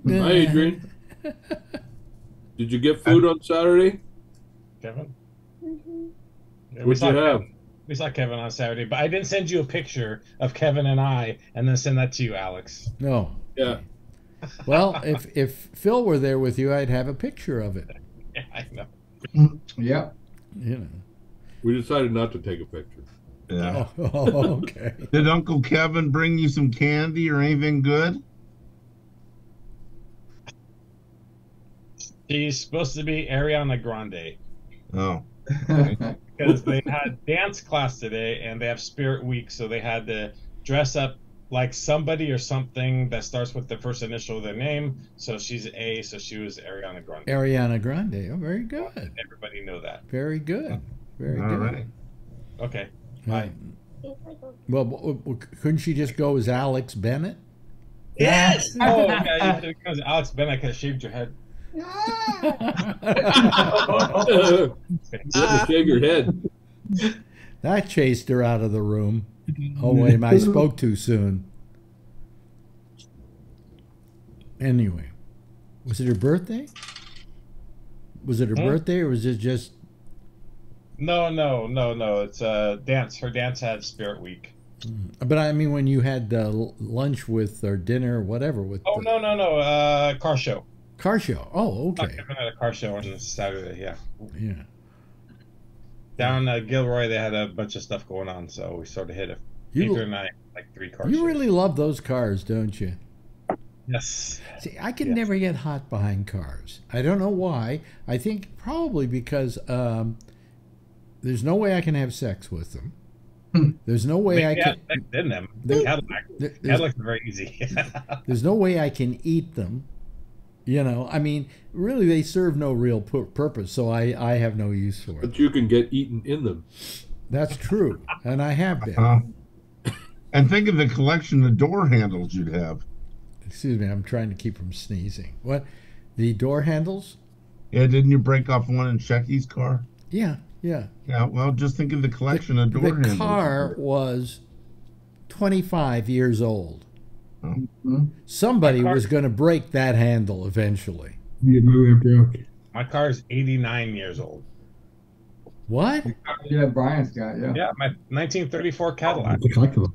Hi, Adrian. (laughs) Did you get food on Saturday? Kevin. hmm Yeah, we What'd saw you have? Kevin- We saw Kevin on Saturday, but I didn't send you a picture of Kevin and I, and then send that to you, Alex. No. Yeah. Well, if if Phil were there with you, I'd have a picture of it. (laughs) Yeah, I know. Yep. You know. We decided not to take a picture. Yeah. Oh, (laughs) oh, okay. Did Uncle Kevin bring you some candy or anything good? She's supposed to be Ariana Grande Oh. (laughs) because they had dance class today, and they have Spirit Week, so they had to dress up like somebody or something that starts with the first initial of their name. So she's A, so she was Ariana Grande. Ariana Grande. Oh, very good. Everybody know that. Very good. Very All good. right. Okay. Right. Well, w- w- couldn't she just go as Alex Bennett? Yes. Oh, okay. You should have Alex Bennett could have shaved your head. You had to shave your head. That chased her out of the room. Oh wait, I spoke too soon. Anyway, was it her birthday? Was it her Hmm? birthday, or was it just? No, no, no, no. It's uh dance. Her dance had Spirit Week. But I mean, when you had uh, lunch with or dinner or whatever with Oh the no, no, no. Uh, car show. Car show. Oh, okay. Kevin had a car show on Saturday. Yeah. Yeah. Down uh, Gilroy, they had a bunch of stuff going on, so we sort of hit a You- or nine, like three cars. You really love those cars, don't you? Yes. See, I can Yes. never get hot behind cars. I don't know why. I think probably because um, there's no way I can have sex with them. There's no way I yeah, can. in them. There- Cadillac. Cadillacs are very easy. (laughs) There's no way I can eat them. You know, I mean, really, they serve no real pu- purpose, so I, I have no use for it. But you can get eaten in them. That's true, and I have been. Uh, and think of the collection of door handles you'd have. Excuse me, I'm trying to keep from sneezing. What? The door handles? Yeah, didn't you break off one in Shecky's car? Yeah, yeah. Yeah, well, just think of the collection of door The handles. The car was 25 years old. Mm-hmm. Somebody was going to break that handle eventually. You know it broke. My car is 89 years old. What? Yeah, Brian's got yeah. Yeah, my 1934 Cadillac. It's a collectible.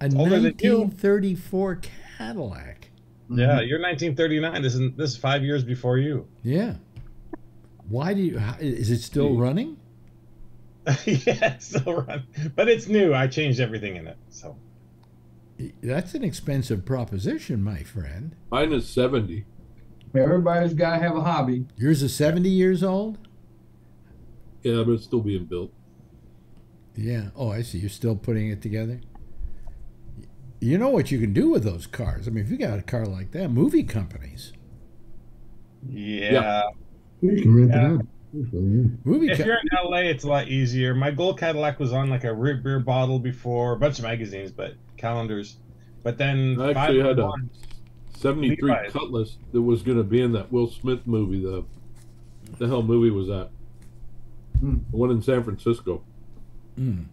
A older than 1934 Cadillac. Yeah, you're 1939. This is this is five years before you. Yeah. Why do you? how- Is it still running? (laughs) yeah, it's still run, but it's new. I changed everything in it. So That's an expensive proposition, my friend. Mine is 70. Everybody's got to have a hobby. Yours is 70 years old? Yeah, but it's still being built. Yeah. Oh, I see. You're still putting it together? You know what you can do with those cars. I mean, if you got a car like that, movie companies. yeah, yeah. You can rent Yeah. it out. Movie if co- you're in LA, it's a lot easier. My gold Cadillac was on like a root beer bottle before, a bunch of magazines, but calendars. But then I actually had a 73 Levi's. Cutlass that was going to be in that Will Smith movie. The the hell movie was that? Hmm. The one in San Francisco. Mm.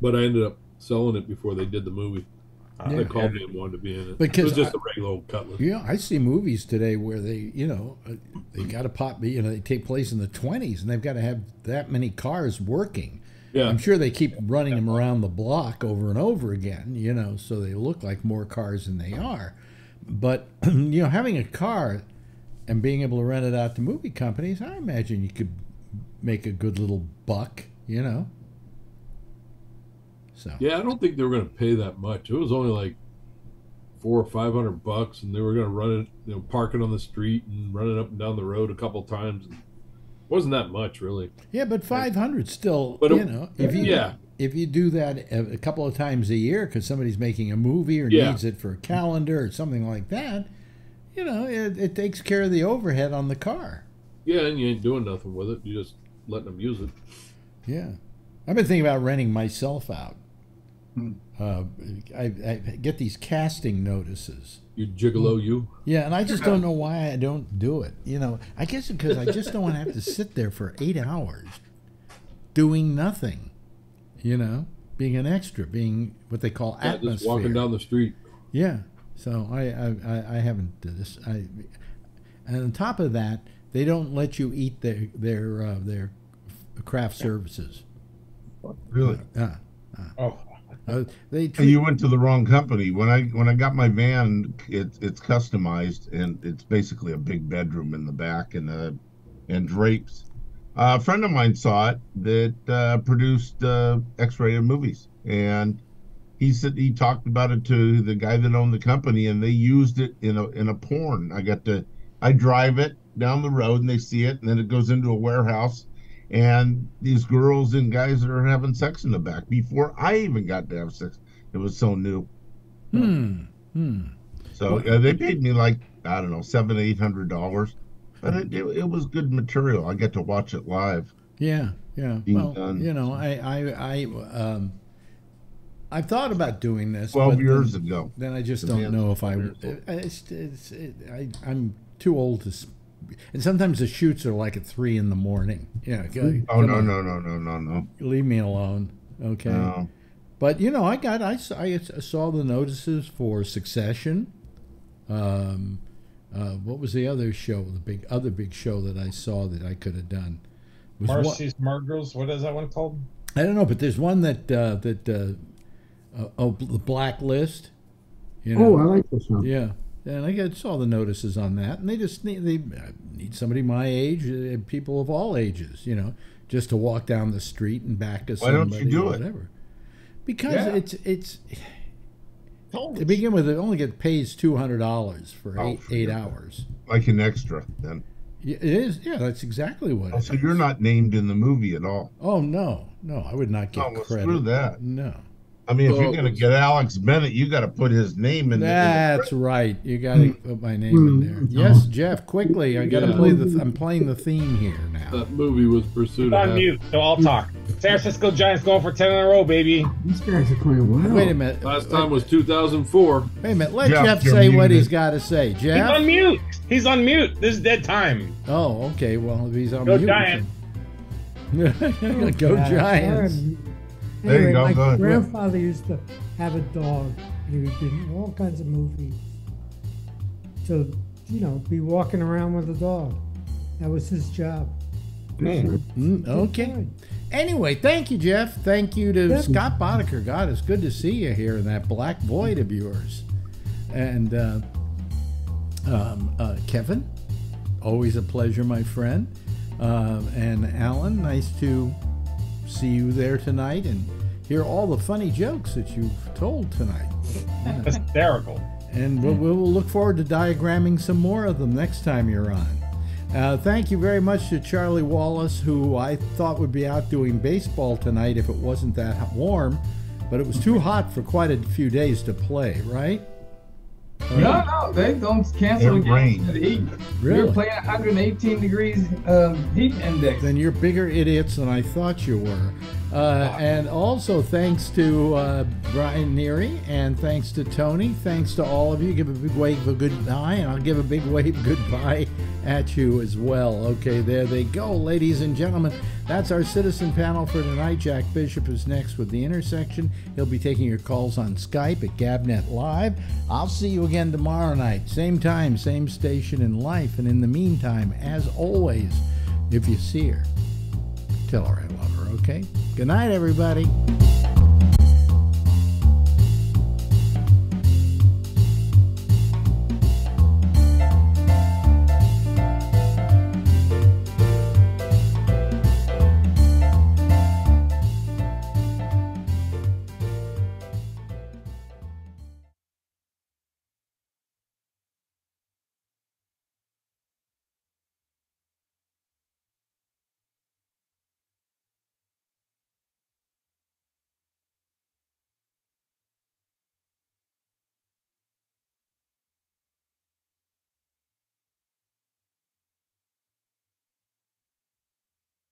but I ended up selling it before they did the movie. Yeah. They called me and wanted to be in it. Because it was just I- a regular old cutlass. Yeah, I see movies today where they, you know, uh, they got to pop, you know, they take place in the 20s and they've got to have that many cars working. Yeah. I'm sure they keep running them around the block over and over again, you know, so they look like more cars than they are. But, (clears throat) you know, having a car and being able to rent it out to movie companies, I imagine you could make a good little buck, you know. So, Yeah, I don't think they were going to pay that much. It was only like four or five hundred bucks, and they were going to run it, you know, park it on the street and run it up and down the road a couple times. It wasn't that much, really. Yeah, but 500 still, But it- you know, if you yeah. if you do that a, a couple of times a year because somebody's making a movie or Yeah. needs it for a calendar or something like that, you know, it, it takes care of the overhead on the car. Yeah, and you ain't doing nothing with it. You just letting them use it. Yeah, I've been thinking about renting myself out. Hmm. Uh, I, I get these casting notices. You gigolo, mm. you. Yeah, and I just don't (laughs) know why I don't do it. You know, I guess because I just don't want to have to sit there for eight hours doing nothing. You know, being an extra, being what they call Yeah, atmosphere. just walking down the street. Yeah. So I I, I, I haven't did this. I and on top of that, they don't let you eat their their uh, their craft services. Really? Yeah. Oh. Uh, they Hey, treat, you went to the wrong company. When I when I got my van, it, it's customized and it's basically a big bedroom in the back and uh, and drapes. Uh, a friend of mine saw it that uh, produced uh, X-rated movies, and he said he talked about it to the guy that owned the company, and they used it in a in a porn. I got to I drive it down the road, and they see it, and then it goes into a warehouse, and these girls and guys that are having sex in the back before I even got to have sex. It was so new. hmm. Hmm. So uh, they paid me like I don't know seven eight hundred dollars, but it, it it was good material. I get to watch it live. Yeah, yeah. Well, done. you know, I, I, I, um, I thought about doing this 12 but years then, ago. Then I just don't know if I. 12 years old. It's, it's, it, I, I'm too old to. S- And sometimes the shoots are like at three in the morning. Yeah. go- Oh come no on, no no no no no. Leave me alone. Okay. No. But you know, I got I, saw- I saw the notices for Succession. Um, uh, what was the other show? The big other big show that I saw that I could have done. Was one- Marcy's Margles. What is that one called? I don't know, but there's one that uh, that uh, uh, oh the blacklist. You know? Oh, I like this one. Yeah, and I saw the notices on that, and they just need they need somebody my age, uh, people of all ages, you know, just to walk down the street and back a Why don't you do or it? whatever. Because Yeah. it's it's to begin with, it only get pays two hundred dollars for Oh, eight forget eight that. hours. Like an extra then. Yeah, it is. Yeah, that's exactly what. Oh, so is. you're not named in the movie at all. Oh no, no, I would not get Oh, well, credit. screw that. No. I mean, if Oh, you're gonna get Alex Bennett, you got to put his name in. the- in the That's right. You got to put my name in there. Mm. Yes, Jeff. Quickly, I got to Yeah. play the. I'm playing the theme here now. That movie was Pursuit It's of on mute, so I'll talk. San Francisco Giants going for ten in a row, baby. These guys are playing well. Wait a minute. Last time was 2004. Wait a minute. Let Jeff, Jeff, you're say what he's got to say. Jeff, He's on mute. He's on mute. This is dead time. Oh, okay. Well, if he's on Go mute. Giants. (laughs) Go Giants. Sorry. There you Anyway, go, my go ahead. grandfather used to have a dog, and he would be in all kinds of movies. To, you know, be walking around with a dog. That was his job. Mm, okay. Anyway, thank you, Jeff. Thank you to Yeah. Scott Boddicker. God, it's good to see you here in that black void of yours. And uh, um, uh, Kevin, always a pleasure, my friend. Um, and Alan, nice to see you there tonight and hear all the funny jokes that you've told tonight. Yeah. (laughs) Hysterical. And we'll, we'll look forward to diagramming some more of them next time you're on. Uh, thank you very much to Charlie Wallace, who I thought would be out doing baseball tonight if it wasn't that warm, but it was too hot for quite a few days to play, right? No, no, they don't cancel It the game. rained. The heat. Really? We're playing 118 degrees um, heat index. Then you're bigger idiots than I thought you were. Uh, and also thanks to uh, Brian Neary and thanks to Tony. Thanks to all of you. Give a big wave of goodbye, and I'll give a big wave goodbye at you as well. Okay, there they go, ladies and gentlemen. That's our citizen panel for tonight. Jack Bishop is next with The Intersection. He'll be taking your calls on Skype at Gabnet Live. I'll see you again tomorrow night. Same time, same station in life. And in the meantime, as always, if you see her, tell her I love her, okay? Good night, everybody.